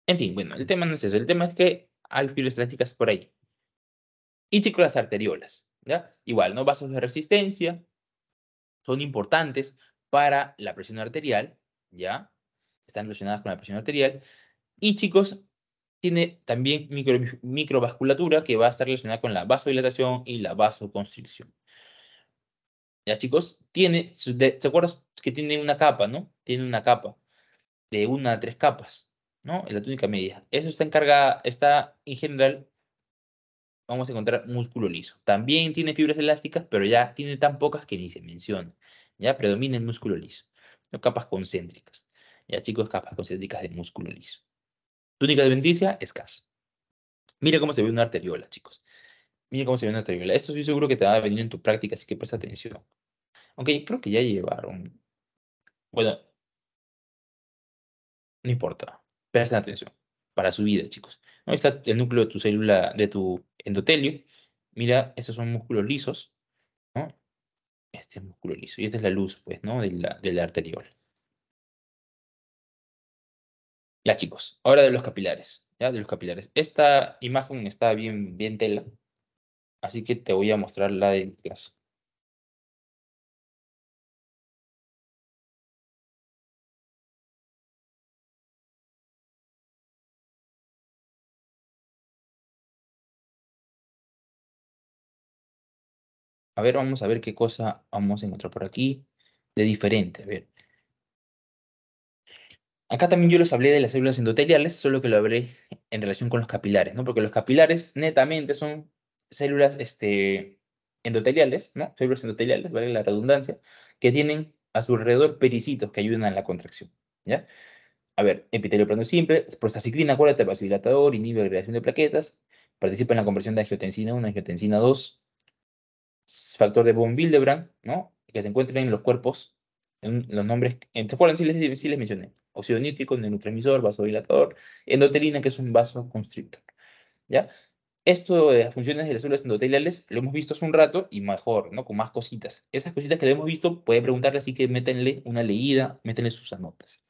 En fin, bueno, el tema no es eso. El tema es que hay fibras elásticas por ahí. Y chicos, las arteriolas. ¿ya? Igual, ¿no? Vasos de resistencia son importantes para la presión arterial, ¿ya? Están relacionadas con la presión arterial. Y chicos, tiene también micro, microvasculatura que va a estar relacionada con la vasodilatación y la vasoconstricción. Ya chicos, tiene, ¿se acuerdan que tiene una capa, no? Tiene una capa de una a tres capas, ¿no? En la túnica media. Eso está encargada, está en general, vamos a encontrar músculo liso. También tiene fibras elásticas, pero ya tiene tan pocas que ni se menciona. Ya predomina el músculo liso. ¿no? Capas concéntricas. Ya, chicos, capas concéntricas de músculo liso. Túnica adventicia, escasa. Mira cómo se ve una arteriola, chicos. Mira cómo se ve una arteriola. Esto estoy seguro que te va a venir en tu práctica, así que presta atención. Ok, creo que ya llevaron. Bueno, no importa. Presta atención. Para su vida, chicos. Ahí está el núcleo de tu célula, de tu endotelio. Mira, estos son músculos lisos. ¿no? Este es músculo liso. Y esta es la luz, pues, ¿no? De la, de la arteriola. Ya, chicos. Ahora de los capilares. ¿Ya? De los capilares. Esta imagen está bien, bien tela. Así que te voy a mostrar la de clase. A ver, vamos a ver qué cosa vamos a encontrar por aquí de diferente. A ver. Acá también yo les hablé de las células endoteliales, solo que lo hablé en relación con los capilares, ¿no? Porque los capilares netamente son células este, endoteliales, ¿no? Células endoteliales, vale la redundancia, que tienen a su alrededor pericitos que ayudan en la contracción, ¿ya? A ver, epitelio plano simple, prostaciclina, acuérdate, vasodilatador, inhibe la agregación de plaquetas, participa en la conversión de angiotensina 1 angiotensina 2, factor de von Willebrand, ¿no? Que se encuentran en los cuerpos, los nombres, ¿se acuerdan? Sí les, les mencioné. Óxido nítrico, neurotransmisor, vasodilatador, endotelina, que es un vasoconstrictor, ¿ya? Esto de las funciones de las células endoteliales lo hemos visto hace un rato y mejor, ¿no? Con más cositas. Esas cositas que le hemos visto, puede preguntarle así que métenle una leída, métenle sus anotas.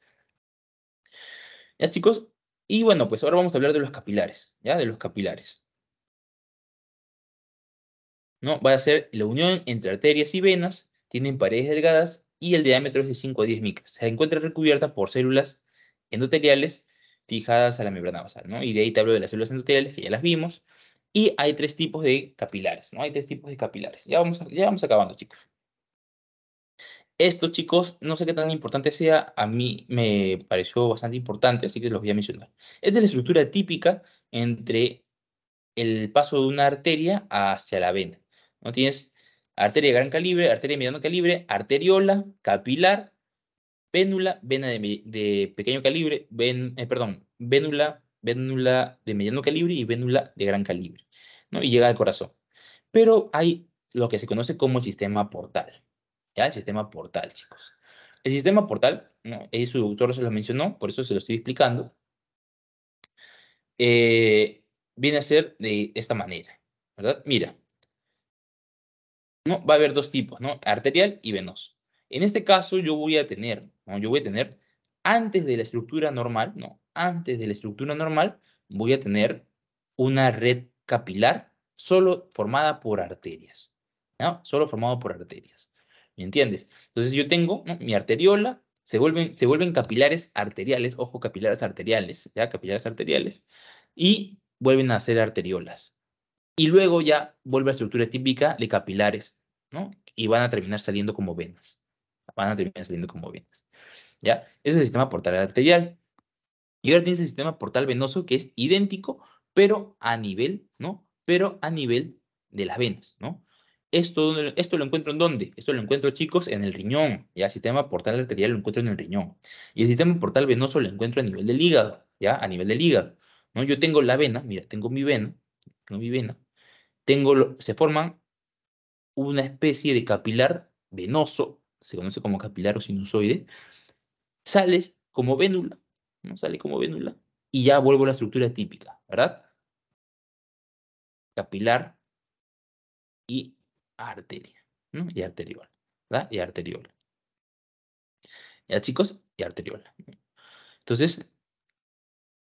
¿Ya, chicos? Y bueno, pues ahora vamos a hablar de los capilares, ¿ya? De los capilares. ¿No? Va a ser la unión entre arterias y venas, tienen paredes delgadas y el diámetro es de 5 a 10 micras. Se encuentra recubierta por células endoteliales fijadas a la membrana basal, ¿no? Y de ahí te hablo de las células endoteliales, que ya las vimos. Y hay tres tipos de capilares, ¿no? Hay tres tipos de capilares. Ya vamos, ya vamos acabando, chicos. Esto, chicos, no sé qué tan importante sea, a mí me pareció bastante importante, así que los voy a mencionar. Es de la estructura típica entre el paso de una arteria hacia la vena. ¿No? Tienes arteria de gran calibre, arteria de mediano calibre, arteriola, capilar, vénula, vena de, pequeño calibre, ven, eh, perdón, vénula, vénula de mediano calibre y vénula de gran calibre, ¿no? Y llega al corazón. Pero hay lo que se conoce como el sistema portal, ¿ya? El sistema portal, chicos. El sistema portal, ¿no? su doctor se lo mencionó, por eso se lo estoy explicando. Eh, viene a ser de esta manera, ¿verdad? Mira, ¿no? Va a haber dos tipos, ¿no? Arterial y venoso. En este caso yo voy a tener, ¿no? Yo voy a tener, antes de la estructura normal, ¿no? Antes de la estructura normal, voy a tener una red capilar solo formada por arterias, ¿no? Solo formado por arterias. ¿Me entiendes? Entonces yo tengo mi arteriola, se vuelven, se vuelven capilares arteriales, ojo, capilares arteriales, ¿ya? Capilares arteriales, y vuelven a ser arteriolas. Y luego ya vuelve a la estructura típica de capilares, ¿no? Y van a terminar saliendo como venas. Van a terminar saliendo como venas. ¿Ya? Ese es el sistema portal arterial. Y ahora tienes el sistema portal venoso que es idéntico, pero a nivel, ¿no? Pero a nivel de las venas, ¿no? Esto, esto lo encuentro en dónde? Esto lo encuentro, chicos, en el riñón. Ya, el sistema portal arterial lo encuentro en el riñón. Y el sistema portal venoso lo encuentro a nivel del hígado, ¿ya? A nivel del hígado. ¿no? Yo tengo la vena, mira, tengo mi vena, tengo mi vena, tengo, se forman una especie de capilar venoso, se conoce como capilar o sinusoide, sales como vénula, ¿no? Sale como vénula, y ya vuelvo a la estructura típica, ¿verdad? Capilar y arteria, ¿no? Y arteriola, ¿verdad? Y arteriola. ¿Ya, chicos? Y arteriola. Entonces,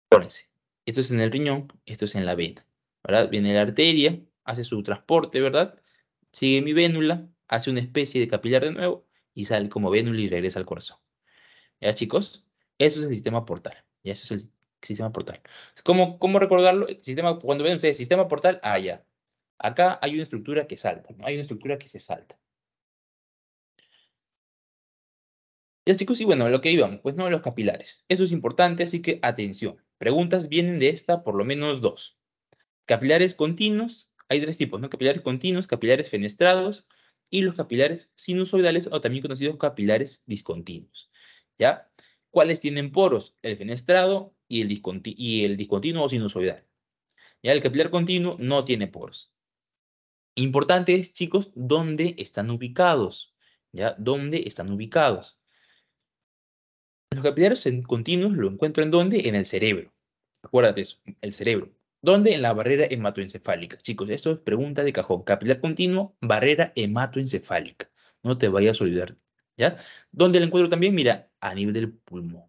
pónganse. Esto es en el riñón, esto es en la vena, ¿verdad? Viene la arteria, hace su transporte, ¿verdad? Sigue mi vénula, hace una especie de capilar de nuevo y sale como vénula y regresa al corazón. ¿Ya, chicos? Eso es el sistema portal. Ya, eso es el sistema portal. ¿Cómo, cómo recordarlo? Sistema, cuando ven ustedes sistema portal, ah, ya. Acá hay una estructura que salta, ¿no? Hay una estructura que se salta. Ya chicos, y bueno, lo que íbamos, pues no, los capilares. Eso es importante, así que atención. Preguntas vienen de esta, por lo menos dos. Capilares continuos, hay tres tipos, ¿no? Capilares continuos, capilares fenestrados y los capilares sinusoidales o también conocidos capilares discontinuos. ¿Ya? ¿Cuáles tienen poros? El fenestrado y el, discontinuo sinusoidal. Ya el capilar continuo no tiene poros. Importante es, chicos, dónde están ubicados. ¿Ya? ¿Dónde están ubicados? Los capilares continuos lo encuentro en dónde? En el cerebro. Acuérdate eso, el cerebro. ¿Dónde? En la barrera hematoencefálica. Chicos, esto es pregunta de cajón. Capilar continuo, barrera hematoencefálica. No te vayas a olvidar. ¿Ya? ¿Dónde lo encuentro también? Mira, a nivel del pulmón.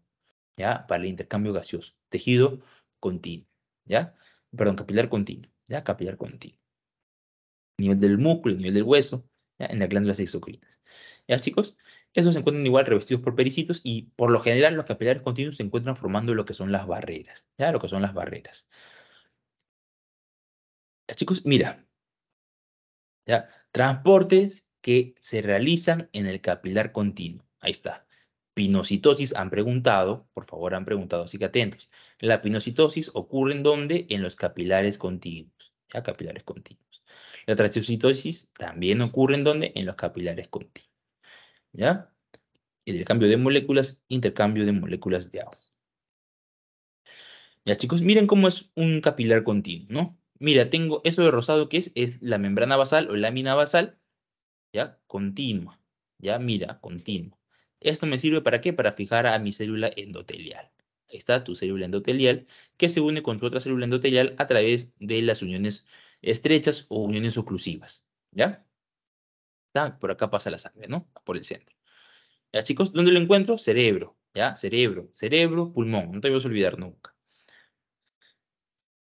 ¿Ya? Para el intercambio gaseoso. Tejido continuo. ¿Ya? Perdón, capilar continuo. ¿Ya? Capilar continuo. A nivel del músculo, a nivel del hueso. ¿Ya? En las glándulas exocrinas. ¿Ya, chicos? Estos se encuentran igual revestidos por pericitos y por lo general los capilares continuos se encuentran formando lo que son las barreras, ¿ya? Lo que son las barreras. Chicos, mira, ¿ya? Transportes que se realizan en el capilar continuo. Ahí está. Pinocitosis han preguntado, por favor han preguntado, así que atentos. La pinocitosis ocurre en dónde? En los capilares continuos, ¿ya? Capilares continuos. La tracheocitosis también ocurre en dónde? En los capilares continuos. ¿ya? cambio de moléculas, intercambio de moléculas de agua. Ya chicos, miren cómo es un capilar continuo, ¿no? Mira, tengo eso de rosado que es, la membrana basal o lámina basal, ¿ya? Continua, ¿ya? Mira, continua. Esto me sirve para qué? Para fijar a mi célula endotelial. Ahí está tu célula endotelial que se une con su otra célula endotelial a través de las uniones estrechas o uniones oclusivas, ¿ya? Por acá pasa la sangre, ¿no? Por el centro. ¿Ya, chicos? ¿Dónde lo encuentro? Cerebro, ¿ya? Cerebro, cerebro, pulmón. No te voy a olvidar nunca.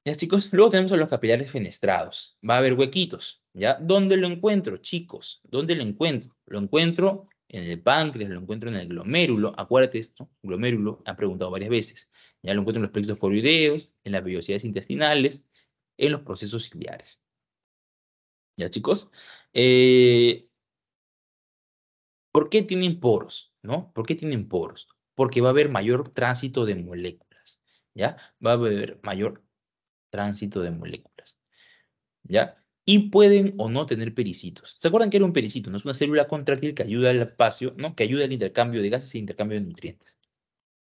¿Ya, chicos? Luego tenemos a los capilares fenestrados. Va a haber huequitos, ¿ya? ¿Dónde lo encuentro, chicos? ¿Dónde lo encuentro? Lo encuentro en el páncreas, lo encuentro en el glomérulo. Acuérdate esto, glomérulo, han preguntado varias veces. Ya lo encuentro en los plexos foroideos, en las vellosidades intestinales, en los procesos ciliares. ¿Ya, chicos? Eh, ¿Por qué tienen poros? ¿No? ¿Por qué tienen poros? Porque va a haber mayor tránsito de moléculas, ¿ya? Va a haber mayor tránsito de moléculas, ¿ya? Y pueden o no tener pericitos. ¿Se acuerdan que era un pericito? ¿no? Es una célula contráctil que ayuda al espacio, ¿no? Que ayuda al intercambio de gases e intercambio de nutrientes.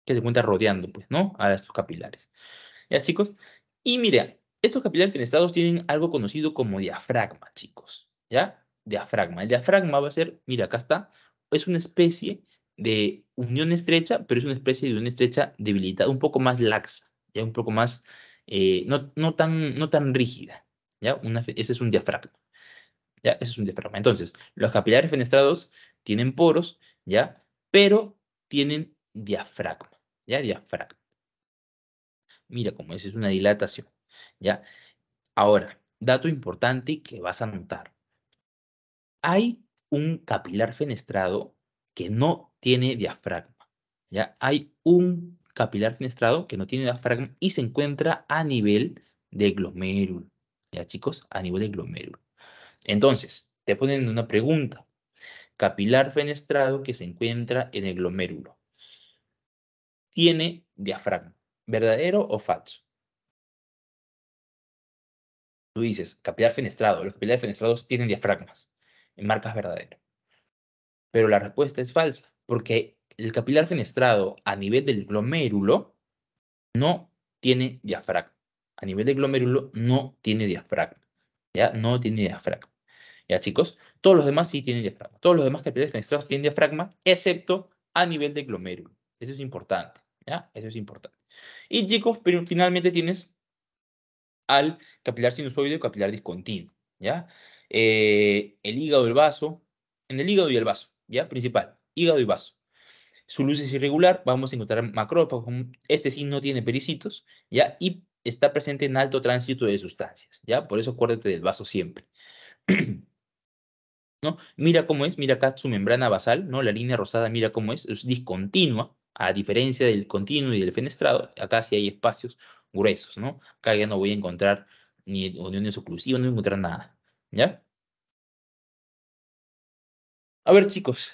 Que se encuentra rodeando, pues, ¿no? A estos capilares. ¿Ya, chicos? Y mira, estos capilares fenestrados tienen algo conocido como diafragma, chicos. ¿Ya? Diafragma. El diafragma va a ser, mira, acá está, es una especie de unión estrecha, pero es una especie de unión estrecha debilitada, un poco más laxa, ya un poco más, eh, no, no, tan, no tan rígida. ¿ya? Ese es un diafragma. ¿ya? Ese es un diafragma. Entonces, los capilares fenestrados tienen poros, ¿ya? Pero tienen diafragma, ¿ya? Diafragma. Mira cómo es, es una dilatación, ¿ya? Ahora, dato importante que vas a notar. Hay un capilar fenestrado que no tiene diafragma. ¿ya? Hay un capilar fenestrado que no tiene diafragma y se encuentra a nivel de glomérulo. ¿Ya, chicos? A nivel de glomérulo. Entonces, te ponen una pregunta. Capilar fenestrado que se encuentra en el glomérulo. ¿Tiene diafragma? ¿Verdadero o falso? Tú dices, capilar fenestrado. Los capilares fenestrados tienen diafragmas en marcas verdaderas. Pero la respuesta es falsa, porque el capilar fenestrado a nivel del glomérulo no tiene diafragma. A nivel del glomérulo no tiene diafragma. ¿Ya? No tiene diafragma. ¿Ya, chicos? Todos los demás sí tienen diafragma. Todos los demás capilares fenestrados tienen diafragma, excepto a nivel del glomérulo. Eso es importante. ¿Ya? Eso es importante. Y, chicos, pero finalmente tienes al capilar sinusoide o capilar discontinuo. ¿Ya? Eh, el hígado, el vaso, en el hígado y el vaso, ¿ya? Principal, hígado y vaso. Su luz es irregular, vamos a encontrar macrófagos, este sí no tiene pericitos, ¿ya? Y está presente en alto tránsito de sustancias, ¿ya? Por eso acuérdate del vaso siempre. ¿No? Mira cómo es, mira acá su membrana basal, ¿no? La línea rosada, mira cómo es, es discontinua, a diferencia del continuo y del fenestrado, acá sí hay espacios gruesos, ¿no? Acá ya no voy a encontrar ni uniones oclusivas, no voy a encontrar nada, ¿Ya? A ver, chicos,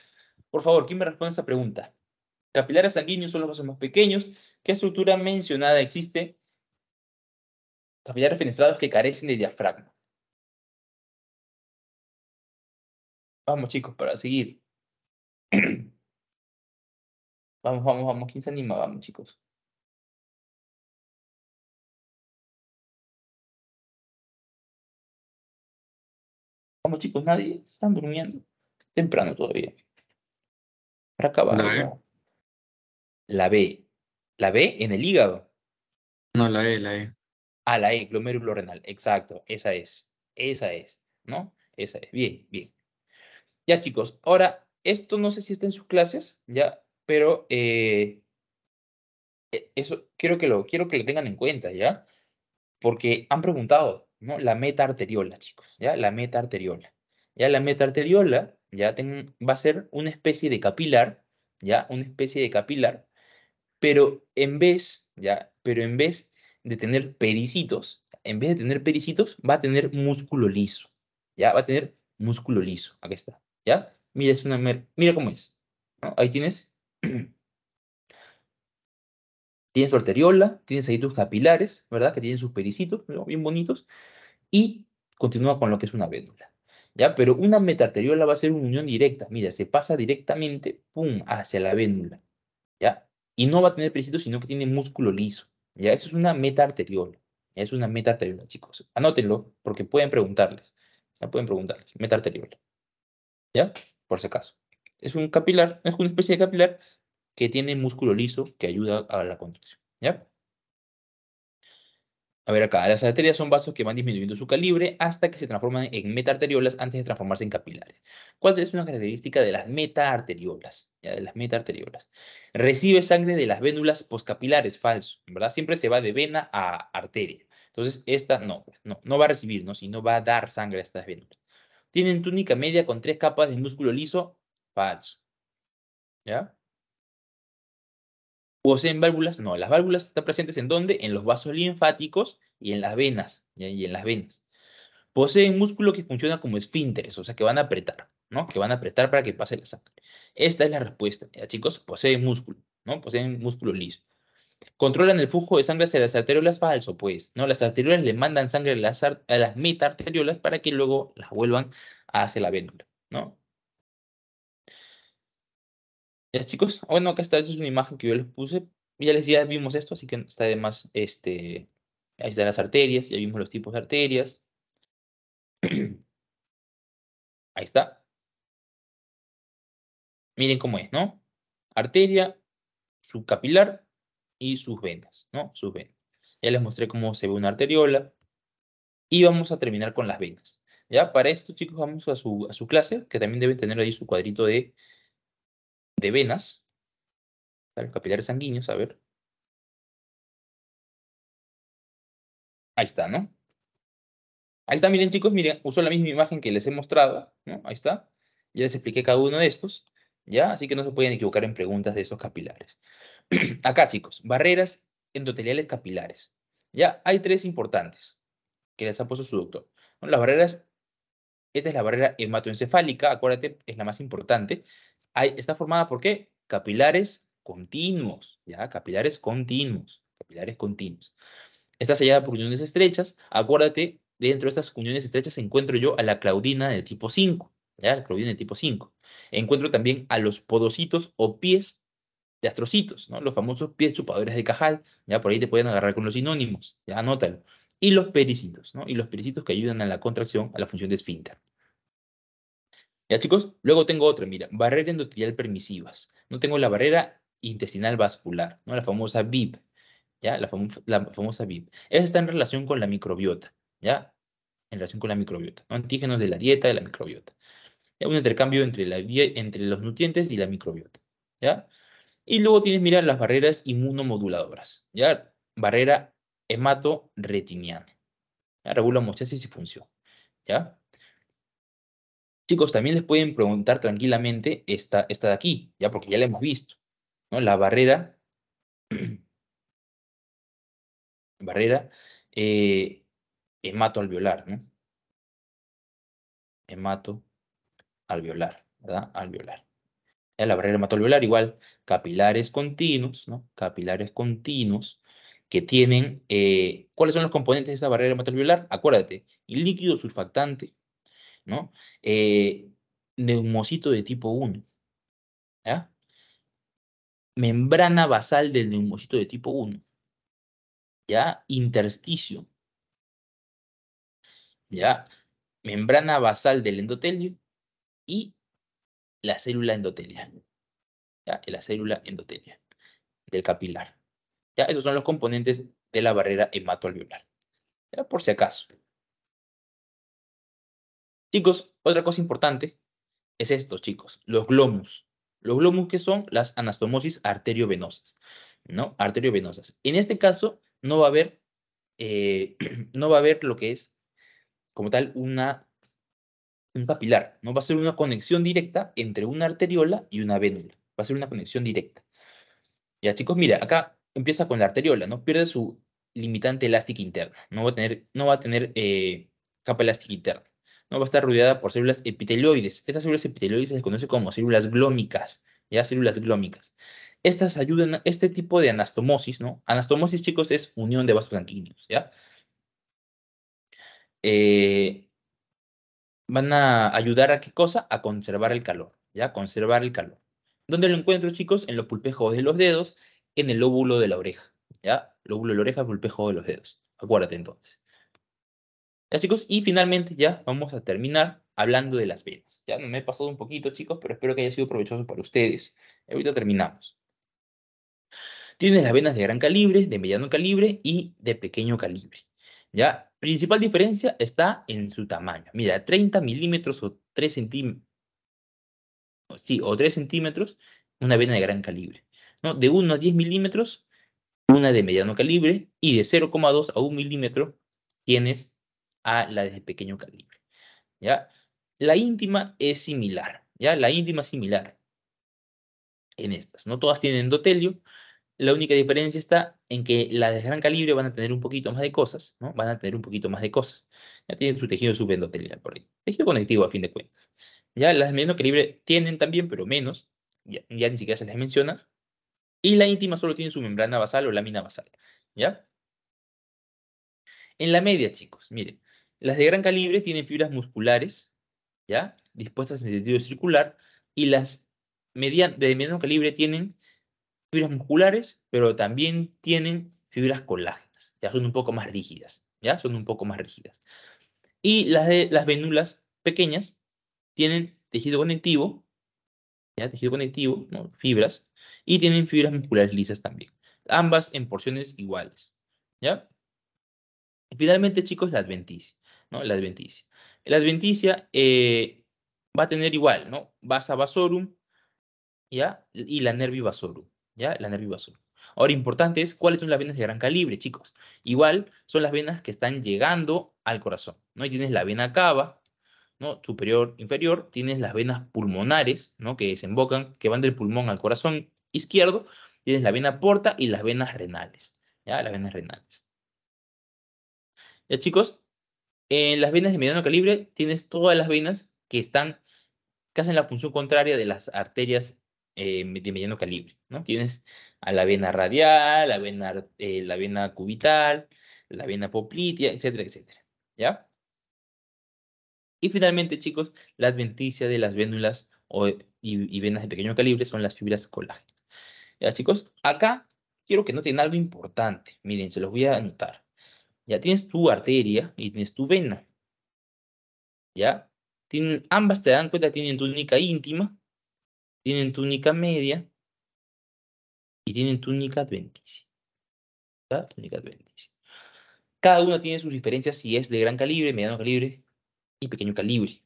por favor, ¿quién me responde a esta pregunta? Capilares sanguíneos son los vasos más pequeños. ¿Qué estructura mencionada existe? Capilares fenestrados que carecen de diafragma. Vamos, chicos, para seguir. Vamos, vamos, vamos. ¿Quién se anima? Vamos, chicos. Vamos, chicos, nadie. Están durmiendo. Temprano todavía. Para acabar. ¿no? La B. La B en el hígado. No, la E, la E. Ah, la E, glomérulo renal. Exacto, esa es. Esa es, ¿no? Esa es. Bien, bien. Ya, chicos. Ahora, esto no sé si está en sus clases, ya, pero eh, e- eso quiero que lo quiero que lo tengan en cuenta, ¿ya? Porque han preguntado, ¿no? La meta arteriola, chicos, ¿ya? La meta arteriola. Ya la meta arteriola, ya ten- va a ser una especie de capilar, ¿ya? Una especie de capilar, pero en vez, ¿ya? Pero en vez de tener pericitos, en vez de tener pericitos, va a tener músculo liso, ¿ya? Va a tener músculo liso, aquí está, ¿ya? Mira, es una, mira cómo es. Ahí tienes, tienes tu arteriola, tienes ahí tus capilares, ¿verdad? Que tienen sus pericitos. Bien bonitos, y continúa con lo que es una vénula, ¿ya? Pero una metarteriola va a ser una unión directa, mira, se pasa directamente, pum, hacia la vénula, ¿ya? Y no va a tener pericitos, sino que tiene músculo liso, ¿ya? Eso es una metaarteriola, ¿ya? es una metaarteriola, chicos. Anótenlo, porque pueden preguntarles, ya pueden preguntarles, metaarteriola, ¿ya? Por si acaso. Es un capilar, es una especie de capilar que tiene músculo liso que ayuda a la contracción, ¿ya? A ver acá, las arterias son vasos que van disminuyendo su calibre hasta que se transforman en metaarteriolas antes de transformarse en capilares. ¿Cuál es una característica de las metaarteriolas? Ya, de las metaarteriolas. Recibe sangre de las vénulas poscapilares, falso, ¿verdad? Siempre se va de vena a arteria. Entonces, esta no, pues, no, no va a recibir, ¿no? Sino va a dar sangre a estas vénulas. Tienen túnica media con tres capas de músculo liso, falso. ¿Ya? ¿Poseen válvulas? No, las válvulas están presentes en dónde? En los vasos linfáticos y en las venas, ¿ya? y en las venas. Poseen músculo que funciona como esfínteres, o sea, que van a apretar, ¿no? Que van a apretar para que pase la sangre. Esta es la respuesta, ¿ya, chicos? Poseen músculo, ¿no? Poseen músculo liso. ¿Controlan el flujo de sangre hacia las arteriolas? Falso, pues, ¿no? Las arteriolas le mandan sangre a las, a las metaarteriolas para que luego las vuelvan hacia la vénula, ¿no? Ya, chicos, bueno, acá está, esta es una imagen que yo les puse. Ya les ya vimos esto, así que está de más, este, ahí están las arterias, ya vimos los tipos de arterias. Ahí está. Miren cómo es, ¿no? Arteria, su capilar y sus venas, ¿no? Sus venas. Ya les mostré cómo se ve una arteriola. Y vamos a terminar con las venas. Ya, para esto, chicos, vamos a su, a su clase, que también deben tener ahí su cuadrito de, de venas. Los capilares sanguíneos, a ver. Ahí está, ¿no? Ahí está, miren chicos, miren, uso la misma imagen que les he mostrado, ¿no? Ahí está. Ya les expliqué cada uno de estos, ¿ya? Así que no se pueden equivocar en preguntas de esos capilares. Acá, chicos, barreras endoteliales capilares. Ya, hay tres importantes que les ha puesto su doctor. Las barreras, esta es la barrera hematoencefálica, acuérdate, es la más importante. Está formada por qué? Capilares continuos, ¿ya? Capilares continuos, capilares continuos. Está sellada por uniones estrechas. Acuérdate, dentro de estas uniones estrechas encuentro yo a la claudina de tipo 5, ¿ya? La claudina de tipo 5. Encuentro también a los podocitos o pies de astrocitos, ¿no? Los famosos pies chupadores de cajal, ya por ahí te pueden agarrar con los sinónimos, ya anótalo. Y los pericitos, ¿no? Y los pericitos que ayudan a la contracción, a la función de esfínter. Ya chicos, luego tengo otra, mira, barrera endotelial permisivas. No tengo la barrera intestinal vascular, ¿no? La famosa BIP, ¿ya? La, famo- la famosa BIP. Esa está en relación con la microbiota, ¿ya? En relación con la microbiota, ¿no? Antígenos de la dieta de la microbiota. ¿ya? Un intercambio entre, la, entre los nutrientes y la microbiota, ¿ya? Y luego tienes, mira, las barreras inmunomoduladoras, ¿ya? Barrera hemato-retiniana. ¿ya? Regula homeostasis y función, ¿ya? Chicos, también les pueden preguntar tranquilamente esta, esta de aquí, ¿ya? Porque ya la hemos visto, ¿no? La barrera, barrera eh, hemato-alveolar, ¿no? Hemato-alveolar, ¿verdad? Alveolar. Ya La barrera hemato-alveolar igual, capilares continuos, ¿no? Capilares continuos que tienen, eh, ¿cuáles son los componentes de esta barrera hemato-alveolar? Acuérdate, el líquido surfactante, ¿no? Eh, neumocito de tipo 1, ¿ya? membrana basal del neumocito de tipo 1, ¿ya? Intersticio, ¿ya? Membrana basal del endotelio y la célula endotelial, ¿ya? La célula endotelial del capilar. ¿Ya? Esos son los componentes de la barrera hematoalveolar. ¿Ya? Por si acaso. Chicos, otra cosa importante es esto, chicos, los glomus. Los glomus que son las anastomosis arteriovenosas, ¿no? Arteriovenosas. En este caso, no va a haber, eh, no va a haber lo que es, como tal, una, un capilar. No va a ser una conexión directa entre una arteriola y una vénula. Va a ser una conexión directa. Ya, chicos, mira, acá empieza con la arteriola, ¿no? Pierde su limitante elástica interna. No va a tener, no va a tener eh, capa elástica interna. No va a estar rodeada por células epitelioides. Estas células epitelioides se conocen como células glómicas, ¿ya? Células glómicas. Estas ayudan a este tipo de anastomosis, ¿no? Anastomosis, chicos, es unión de vasos sanguíneos, ¿ya? Eh, van a ayudar a qué cosa? A conservar el calor, ¿ya? Conservar el calor. ¿Dónde lo encuentro, chicos? En los pulpejos de los dedos, en el lóbulo de la oreja, ¿ya? Lóbulo de la oreja, pulpejo de los dedos. Acuérdate entonces. Ya, chicos, y finalmente ya vamos a terminar hablando de las venas. Ya me he pasado un poquito, chicos, pero espero que haya sido provechoso para ustedes. Ahorita terminamos. Tienes las venas de gran calibre, de mediano calibre y de pequeño calibre. ¿Ya? Principal diferencia está en su tamaño. Mira, 30 milímetros o 3 centímetros. Sí, o 3 centímetros, una vena de gran calibre. ¿no? De 1 a 10 milímetros, una de mediano calibre. Y de 0,2 a 1 milímetro, tienes a la de pequeño calibre. ¿Ya? La íntima es similar. ¿Ya? La íntima es similar en estas. No todas tienen endotelio, la única diferencia está en que las de gran calibre van a tener un poquito más de cosas, ¿no? Van a tener un poquito más de cosas. Ya tienen su tejido subendotelial por ahí. Tejido conectivo a fin de cuentas. Ya las de mediano calibre tienen también, pero menos. Ya, ya ni siquiera se les menciona. Y la íntima solo tiene su membrana basal o lámina basal. ¿Ya? En la media, chicos, miren. Las de gran calibre tienen fibras musculares, ¿ya? Dispuestas en sentido circular. Y las de mediano calibre tienen fibras musculares, pero también tienen fibras colágenas. Ya son un poco más rígidas, ya son un poco más rígidas. Y las de las vénulas pequeñas tienen tejido conectivo, ya tejido conectivo, ¿no? fibras, y tienen fibras musculares lisas también. Ambas en porciones iguales, ¿ya? Finalmente, chicos, la adventicia, La adventicia. La adventicia eh, va a tener igual, ¿no? Vasa vasorum, ¿ya? Y la nervi vasorum. ¿ya? La nerviosa. Ahora, importante es cuáles son las venas de gran calibre, chicos. Igual son las venas que están llegando al corazón, ¿no? Y tienes la vena cava, ¿no? Superior, inferior, tienes las venas pulmonares, ¿no? Que desembocan, que van del pulmón al corazón izquierdo, tienes la vena porta y las venas renales, ¿ya? Las venas renales. Ya, chicos, en las venas de mediano calibre tienes todas las venas que están, que hacen la función contraria de las arterias eh, de mediano calibre, ¿no? Tienes a la vena radial, la vena, eh, la vena cubital, la vena poplitea, etcétera, etcétera, ¿ya? Y finalmente, chicos, la adventicia de las vénulas y, venas de pequeño calibre son las fibras colágenas. Ya, chicos, acá quiero que noten algo importante. Miren, se los voy a anotar. Ya tienes tu arteria y tienes tu vena. ¿Ya? Tienen, ambas te dan cuenta, tienen túnica íntima tienen túnica media y tienen túnica adventicia. Túnica adventicia. Cada una tiene sus diferencias si es de gran calibre, mediano calibre y pequeño calibre.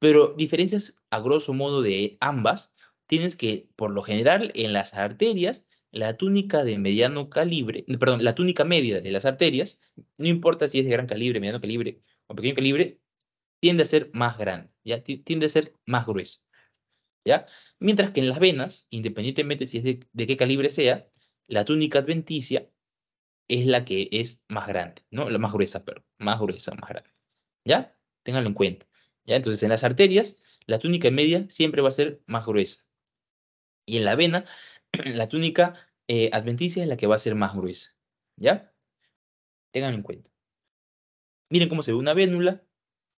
Pero diferencias a grosso modo de ambas, tienes que, por lo general, en las arterias, la túnica de mediano calibre, perdón, la túnica media de las arterias, no importa si es de gran calibre, mediano calibre o pequeño calibre, tiende a ser más grande, ¿ya? tiende a ser más gruesa. ¿ya? Mientras que en las venas, independientemente si es de, qué calibre sea, la túnica adventicia es la que es más grande, ¿no? La más gruesa, pero más gruesa, más grande. ¿Ya? Ténganlo en cuenta. ¿Ya? Entonces, en las arterias, la túnica media siempre va a ser más gruesa. Y en la vena, la túnica eh, adventicia es la que va a ser más gruesa. ¿Ya? Ténganlo en cuenta. Miren cómo se ve una vénula.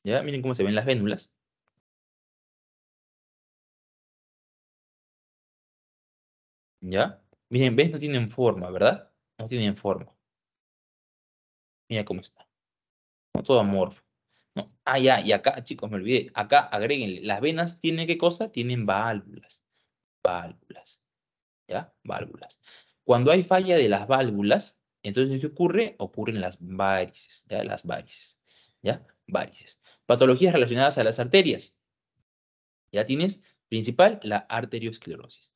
¿Ya? Miren cómo se ven las vénulas. ¿Ya? Miren, ¿ves? No tienen forma, ¿verdad? No tienen forma. Mira cómo está. No todo amorfo. Ah, ya, y acá, chicos, me olvidé. Acá agréguenle. Las venas tienen qué cosa? Tienen válvulas. Válvulas. ¿Ya? Válvulas. Cuando hay falla de las válvulas, entonces, ¿qué ocurre? Ocurren las varices, ¿ya? Las varices, ¿ya? Varices. Patologías relacionadas a las arterias. Ya tienes, principal, la arteriosclerosis.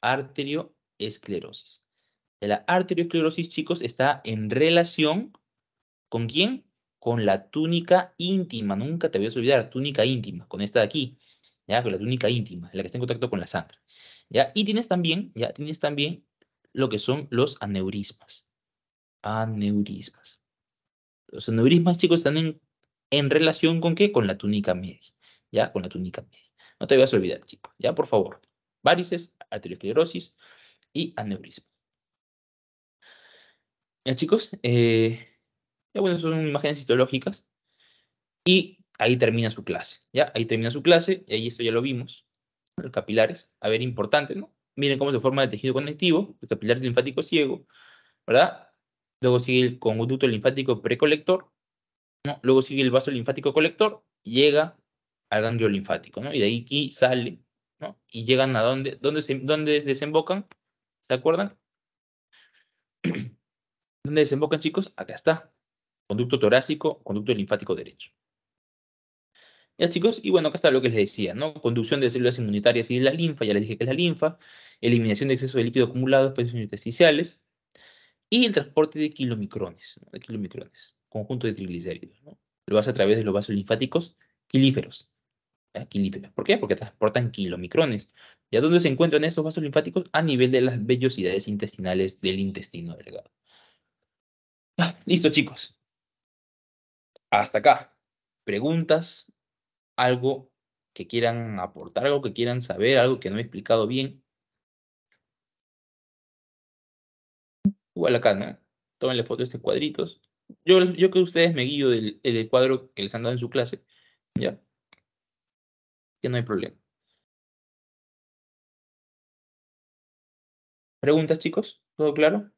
Arterioesclerosis. La arteriosclerosis, chicos, está en relación ¿con quién? Con la túnica íntima. Nunca te voy a olvidar, túnica íntima, con esta de aquí. ¿Ya? Con la túnica íntima, la que está en contacto con la sangre. Y tienes también, ya tienes también lo que son los aneurismas aneurismas. Los aneurismas, chicos, están en, en relación con qué? Con la túnica media. ¿Ya? Con la túnica media. No te vayas a olvidar, chicos. ¿Ya? Por favor. Varices, arteriosclerosis y aneurisma. ¿Ya, chicos? Eh, ya, bueno, son imágenes histológicas. Y ahí termina su clase. ¿Ya? Ahí termina su clase. Y ahí esto ya lo vimos. Los capilares. A ver, importante, ¿no? Miren cómo se forma el tejido conectivo. El capilar linfático ciego. ¿Verdad? luego sigue el conducto linfático precolector, ¿no? luego sigue el vaso linfático colector, llega al ganglio linfático, ¿no? y de ahí sale, ¿no? y llegan a dónde, dónde, se, dónde desembocan, ¿se acuerdan? ¿Dónde desembocan, chicos? Acá está, conducto torácico, conducto linfático derecho. Ya, chicos, y bueno, acá está lo que les decía, ¿no? Conducción de células inmunitarias y de la linfa, ya les dije que es la linfa, eliminación de exceso de líquido acumulado, espacios intersticiales, y el transporte de kilomicrones, de kilomicrones, conjunto de triglicéridos. ¿no? Lo hace a través de los vasos linfáticos quilíferos. Quilíferos. ¿Por qué? Porque transportan kilomicrones. ¿Y a dónde se encuentran estos vasos linfáticos? A nivel de las vellosidades intestinales del intestino delgado. listo, chicos. Hasta acá. ¿Preguntas? ¿Algo que quieran aportar? ¿Algo que quieran saber? ¿Algo que no he explicado bien? Igual acá, ¿no? Tómenle foto de estos cuadritos. Yo, yo que ustedes me guío del, del cuadro que les han dado en su clase. ¿Ya? Que no hay problema. ¿Preguntas, chicos? ¿Todo claro?